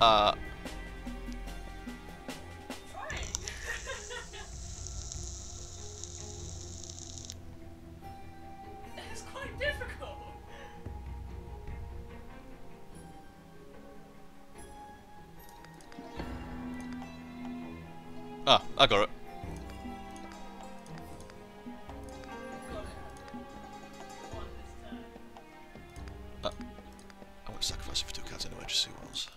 Uh... Ah, I got it. Got it. Won this turn. I'm going to sacrifice it for two cards anyway, just see what else.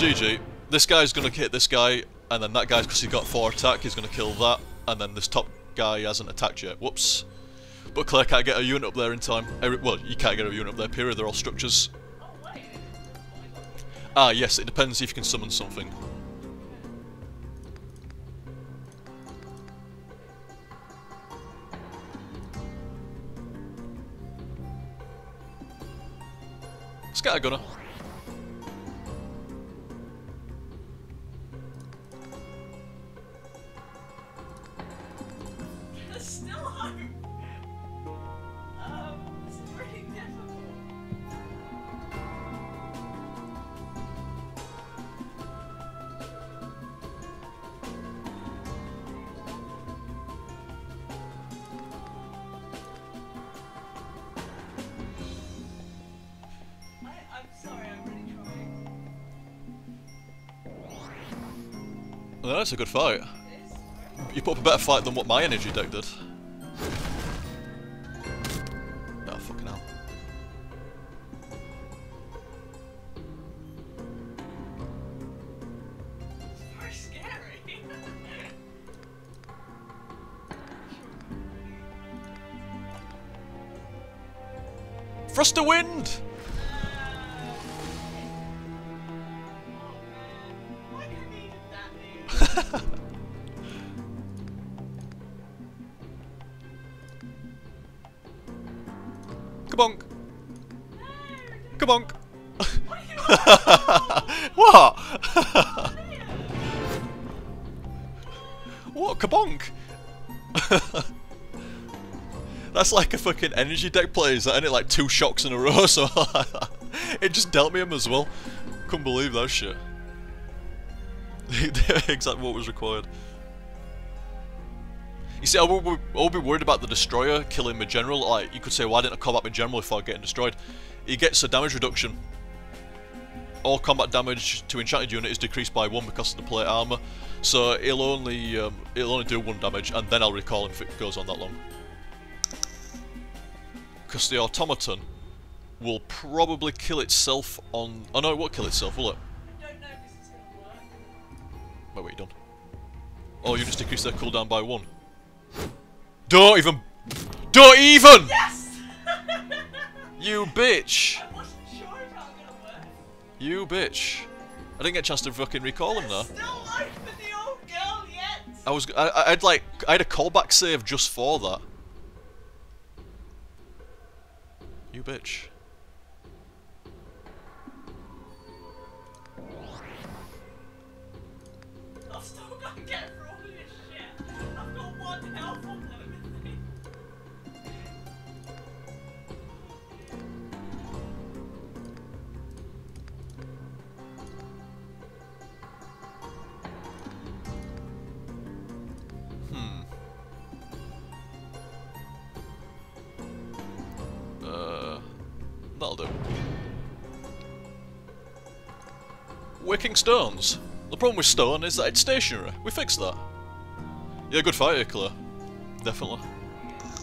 GG. This guy's gonna hit this guy, and then that guy's because he got 4 attack, he's gonna kill that, and then this top guy hasn't attacked yet. Whoops. But Claire can't get a unit up there in time. Well, you can't get a unit up there, period, they're all structures. Ah, yes, it depends if you can summon something. Scattergunner. A good fight. You put up a better fight than what my energy deck did. Oh, fucking hell. It's very scary. Thrust of wind! Are <laughs> you what? what? Kabonk! <laughs> That's like a fucking energy deck plays that, and it like two shocks in a row, so <laughs> it just dealt me him as well. Couldn't believe that shit. exactly what was required. You see, I would, I would be worried about the destroyer killing my general. Like, you could say, why didn't I combat my general before getting destroyed? He gets a damage reduction. All combat damage to enchanted unit is decreased by one because of the plate armor. So he'll only um, he'll only do one damage, and then I'll recall him if it goes on that long. Because the automaton will probably kill itself on. Oh no, it won't kill itself, will it? Work. Wait, done? Oh, you just decrease their cooldown by one. Don't even. Don't even! Yes! <laughs> You bitch! I wasn't sure if that was. You bitch! I didn't get a chance to fucking recall him there. Still life for the old girl yet. I was, I, I- I'd like, I had a callback save just for that. You bitch. Waking Stones. The problem with stone is that it's stationary. We fixed that. Yeah, good fight, Claire. Definitely.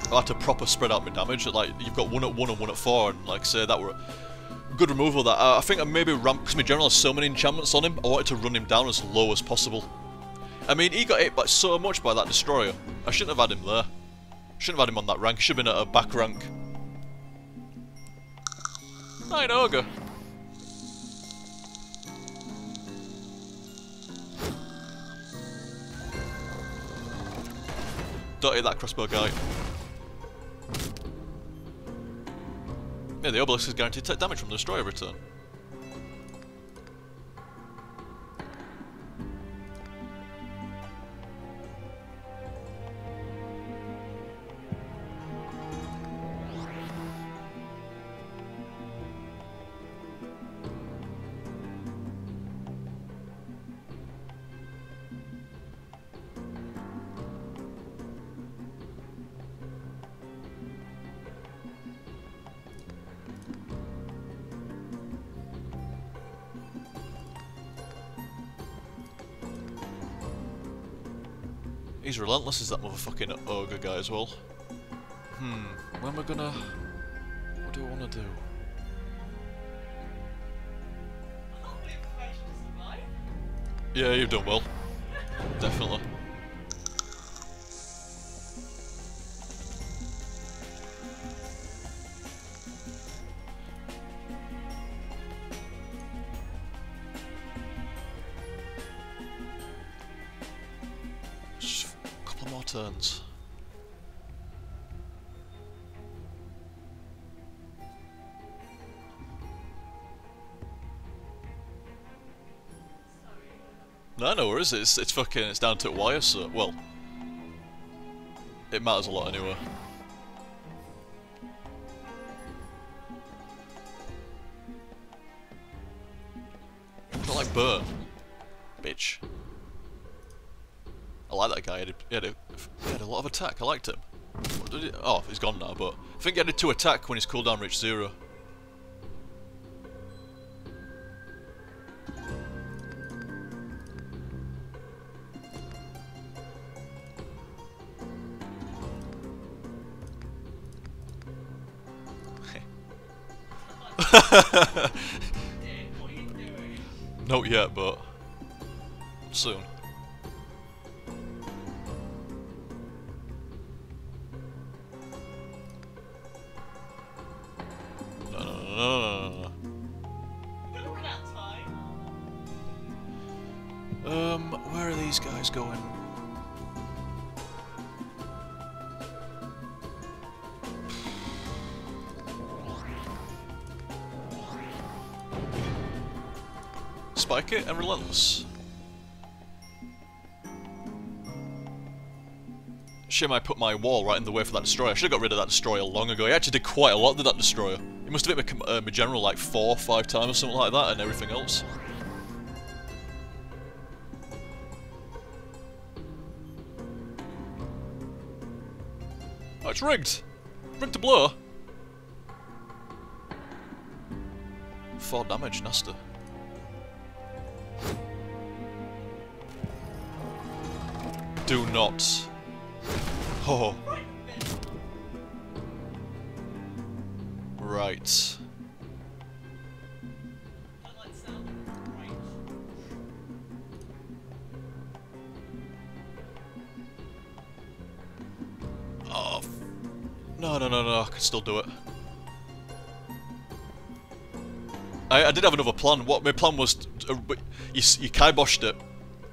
I had to proper spread out my damage. Like you've got one at one and one at four, and like say that were good removal. That I think I maybe ramp because my general has so many enchantments on him. I wanted to run him down as low as possible. I mean, he got hit by so much by that destroyer. I shouldn't have had him there. Shouldn't have had him on that rank. He should have been at a back rank. Nine ogre. Hit that crossbow guy. Yeah, the obelisk is guaranteed to take damage from the destroyer return. Relentless as that motherfucking ogre guy as well. Hmm, when am I gonna... What do I want to do? All the information to survive. Yeah, you've done well. Definitely. No. It's it's fucking it's down to a wire. So well, it matters a lot anyway. Not like burn, bitch. I like that guy. He had, a, he, had a, he had a lot of attack. I liked him. He, oh, he's gone now. But I think he had two attack when his cooldown reached zero. <laughs> Not yet, but soon. Relentless. Shame I put my wall right in the way for that destroyer. I should have got rid of that destroyer long ago. He actually did quite a lot to that destroyer. He must have hit my, uh, my general like four, five times or something like that, and everything else. Oh, it's rigged! Rigged to blow! Four damage, nasty. Do not. Oh, Right. Oh, no, no, no, no, I can still do it. I, I did have another plan. What my plan was, uh, you, you kiboshed it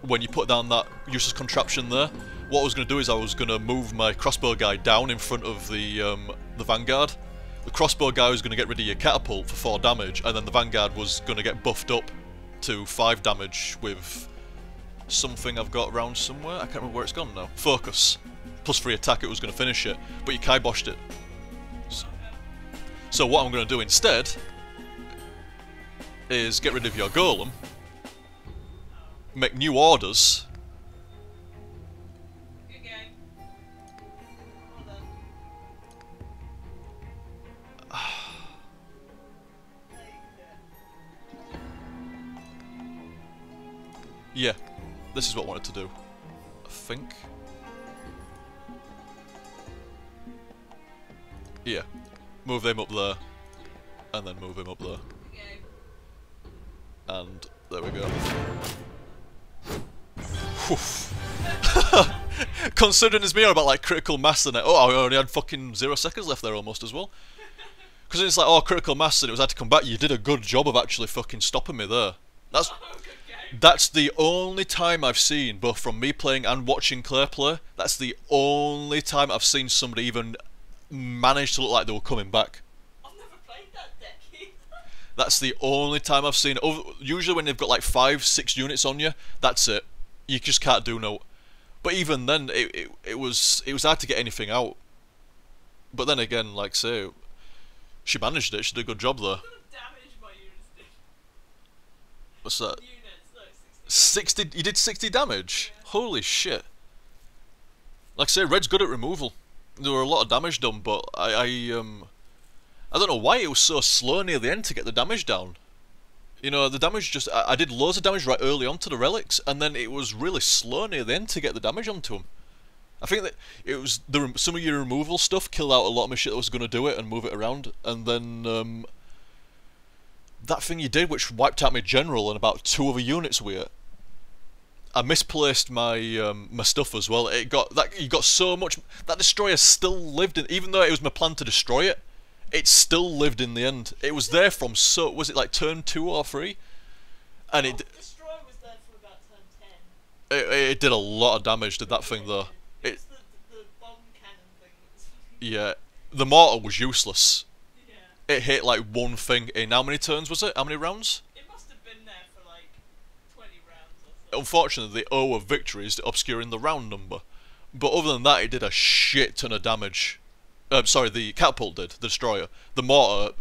when you put down that useless contraption there. What I was going to do is I was going to move my crossbow guy down in front of the um, the vanguard. The crossbow guy was going to get rid of your catapult for four damage, and then the vanguard was going to get buffed up to five damage with something I've got around somewhere. I can't remember where it's gone now. Focus. Plus three attack, it was going to finish it, but you kiboshed it. S- So what I'm going to do instead is get rid of your golem, make new orders. <sighs> Yeah, this is what I wanted to do. I think. Yeah, move them up there, and then move him up there, and there we go. <laughs> Considering it's me on about like critical mass and it, oh, I only had fucking zero seconds left there almost as well. Because it's like, oh, critical mass and it was had to come back. You did a good job of actually fucking stopping me there. That's that's the only time I've seen, both from me playing and watching Claire play, that's the only time I've seen somebody even manage to look like they were coming back. I've never played that deck either. That's the only time I've seen Usually when they've got like five, six units on you, that's it. You just can't do no. But even then, it, it, it was it was hard to get anything out. But then again, like say, she managed it. She did a good job there. What sort of damage my units did? What's that? 60. Sixty. You did sixty damage. Holy shit! Like I say, Red's good at removal. There were a lot of damage done, but I, I um, I don't know why it was so slow near the end to get the damage down. You know, the damage just I, I did loads of damage right early on to the relics, and then it was really slow near the end to get the damage onto them. I think that it was the some of your removal stuff killed out a lot of my shit that was going to do it and move it around, and then um, that thing you did, which wiped out my general and about two other units with it. I misplaced my um, my stuff as well. It got that you got so much that destroyer still lived in, even though it was my plan to destroy it. It still lived in the end. It was there from so was it like turn two or three, and it Oh, Destroyer was there from about turn 10. it, it did a lot of damage. Did that thing though? It It's the, the bomb cannon thing. <laughs> yeah, the mortar was useless. yeah. It hit like one thing in how many turns was it? How many rounds? It must have been there for like 20 rounds or so. Unfortunately, the O of victory is obscuring the round number. But other than that, it did a shit ton of damage. Um, sorry, the catapult did, the destroyer. The mortar,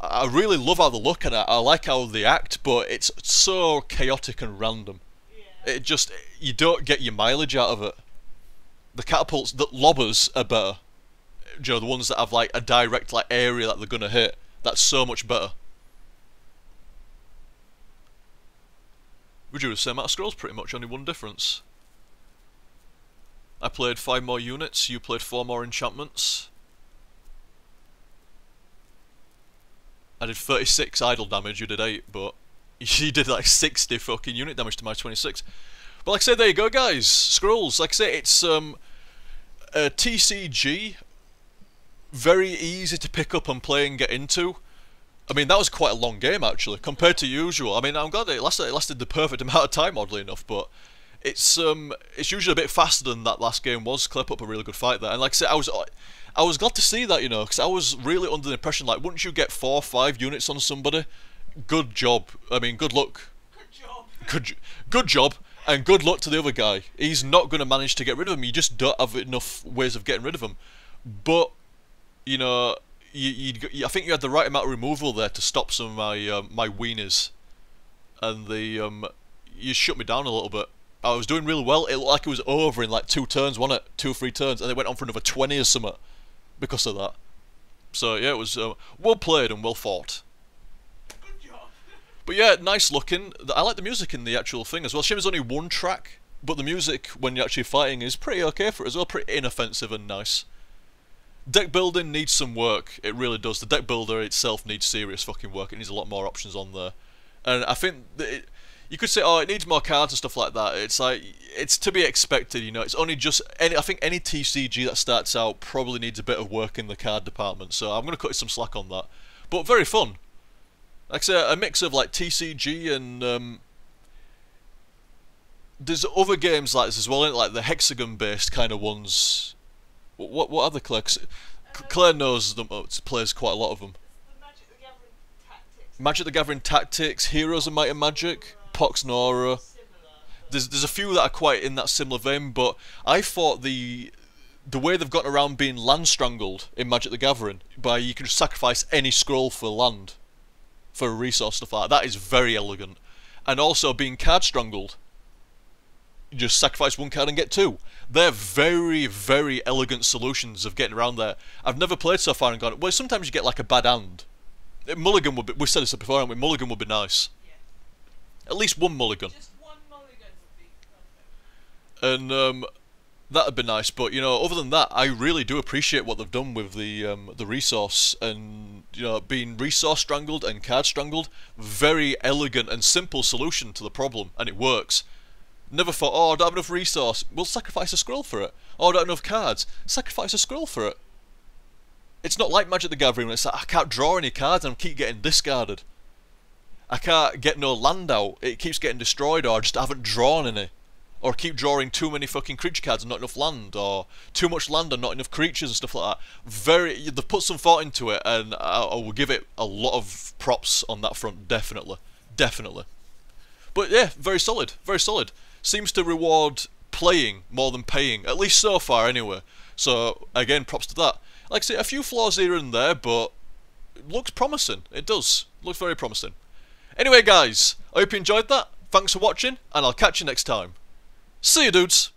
I I really love how they look and I, I like how they act, but it's so chaotic and random. Yeah. It just, you don't get your mileage out of it. The catapults, the lobbers are better. You know, the ones that have like a direct like area that they're gonna hit. That's so much better. We drew the same amount of scrolls pretty much, only one difference. I played five more units, you played four more enchantments. I did 36 idol damage, you did 8, but <laughs> you did like 60 fucking unit damage to my 26. But like I say, there you go, guys. Scrolls. Like I say, it's um, a TCG. Very easy to pick up and play and get into. I mean, that was quite a long game actually, compared to usual. I mean, I'm glad it lasted, it lasted the perfect <laughs> amount of time, oddly enough, but it's um, it's usually a bit faster than that last game was. Clip up a really good fight there, and like I said, I was I was glad to see that, you know, because I was really under the impression like, once you get four or five units on somebody, good job. I mean, good luck. Good job. Good, good job, and good luck to the other guy. He's not going to manage to get rid of him. You just don't have enough ways of getting rid of him. But you know, you, you, I think you had the right amount of removal there to stop some of my um, my wieners, and the um, you shut me down a little bit. I was doing really well. It looked like it was over in like two turns, wasn't it? Two or three turns, and it went on for another twenty or something because of that. So yeah, it was uh, well played and well fought. Good job. <laughs> But yeah, nice looking. I like the music in the actual thing as well. Shame there's only one track, but the music when you're actually fighting is pretty okay for it as well. Pretty inoffensive and nice. Deck building needs some work. It really does. The deck builder itself needs serious fucking work. It needs a lot more options on there. And I think that it, you could say, oh, it needs more cards and stuff like that. It's like it's to be expected, you know. It's only just any. I think any TCG that starts out probably needs a bit of work in the card department. So I'm gonna cut you some slack on that. But very fun. Like I say, a mix of like TCG and um, there's other games like this as well, like the hexagon-based kind of ones. What what other Claire? 'Cause Claire knows them. uh, Plays quite a lot of them. Magic the Gathering tactics. Magic the Gathering Tactics, Heroes of Might and Magic, Pox Nora. There's there's a few that are quite in that similar vein, but I thought the the way they've gotten around being land strangled in Magic the Gathering by you can sacrifice any scroll for land for a resource stuff like that, that is very elegant. And also being card strangled. You just sacrifice one card and get two. They're very, very elegant solutions of getting around there. I've never played so far and gone, well, sometimes you get like a bad hand. Mulligan would be, we've said this before, haven't we? Mulligan would be nice. At least one mulligan. Just one mulligan would be and um, that'd be nice. But you know, other than that, I really do appreciate what they've done with the um, the resource and you know being resource strangled and card strangled. Very elegant and simple solution to the problem, and it works. Never thought, oh, I don't have enough resource. We'll sacrifice a scroll for it. Oh, I don't have enough cards. Sacrifice a scroll for it. It's not like Magic the Gathering. When it's like I can't draw any cards and I keep getting discarded. I can't get no land out. It keeps getting destroyed, or I just haven't drawn any. Or keep drawing too many fucking creature cards and not enough land, or too much land and not enough creatures and stuff like that. Very, they've put some thought into it, and I, I will give it a lot of props on that front, definitely, definitely. But yeah, very solid, very solid. Seems to reward playing more than paying, at least so far, anyway. So again, props to that. Like I say, a few flaws here and there, but looks promising. It does. Looks very promising. Anyway, guys, I hope you enjoyed that. Thanks for watching, and I'll catch you next time. See you, dudes.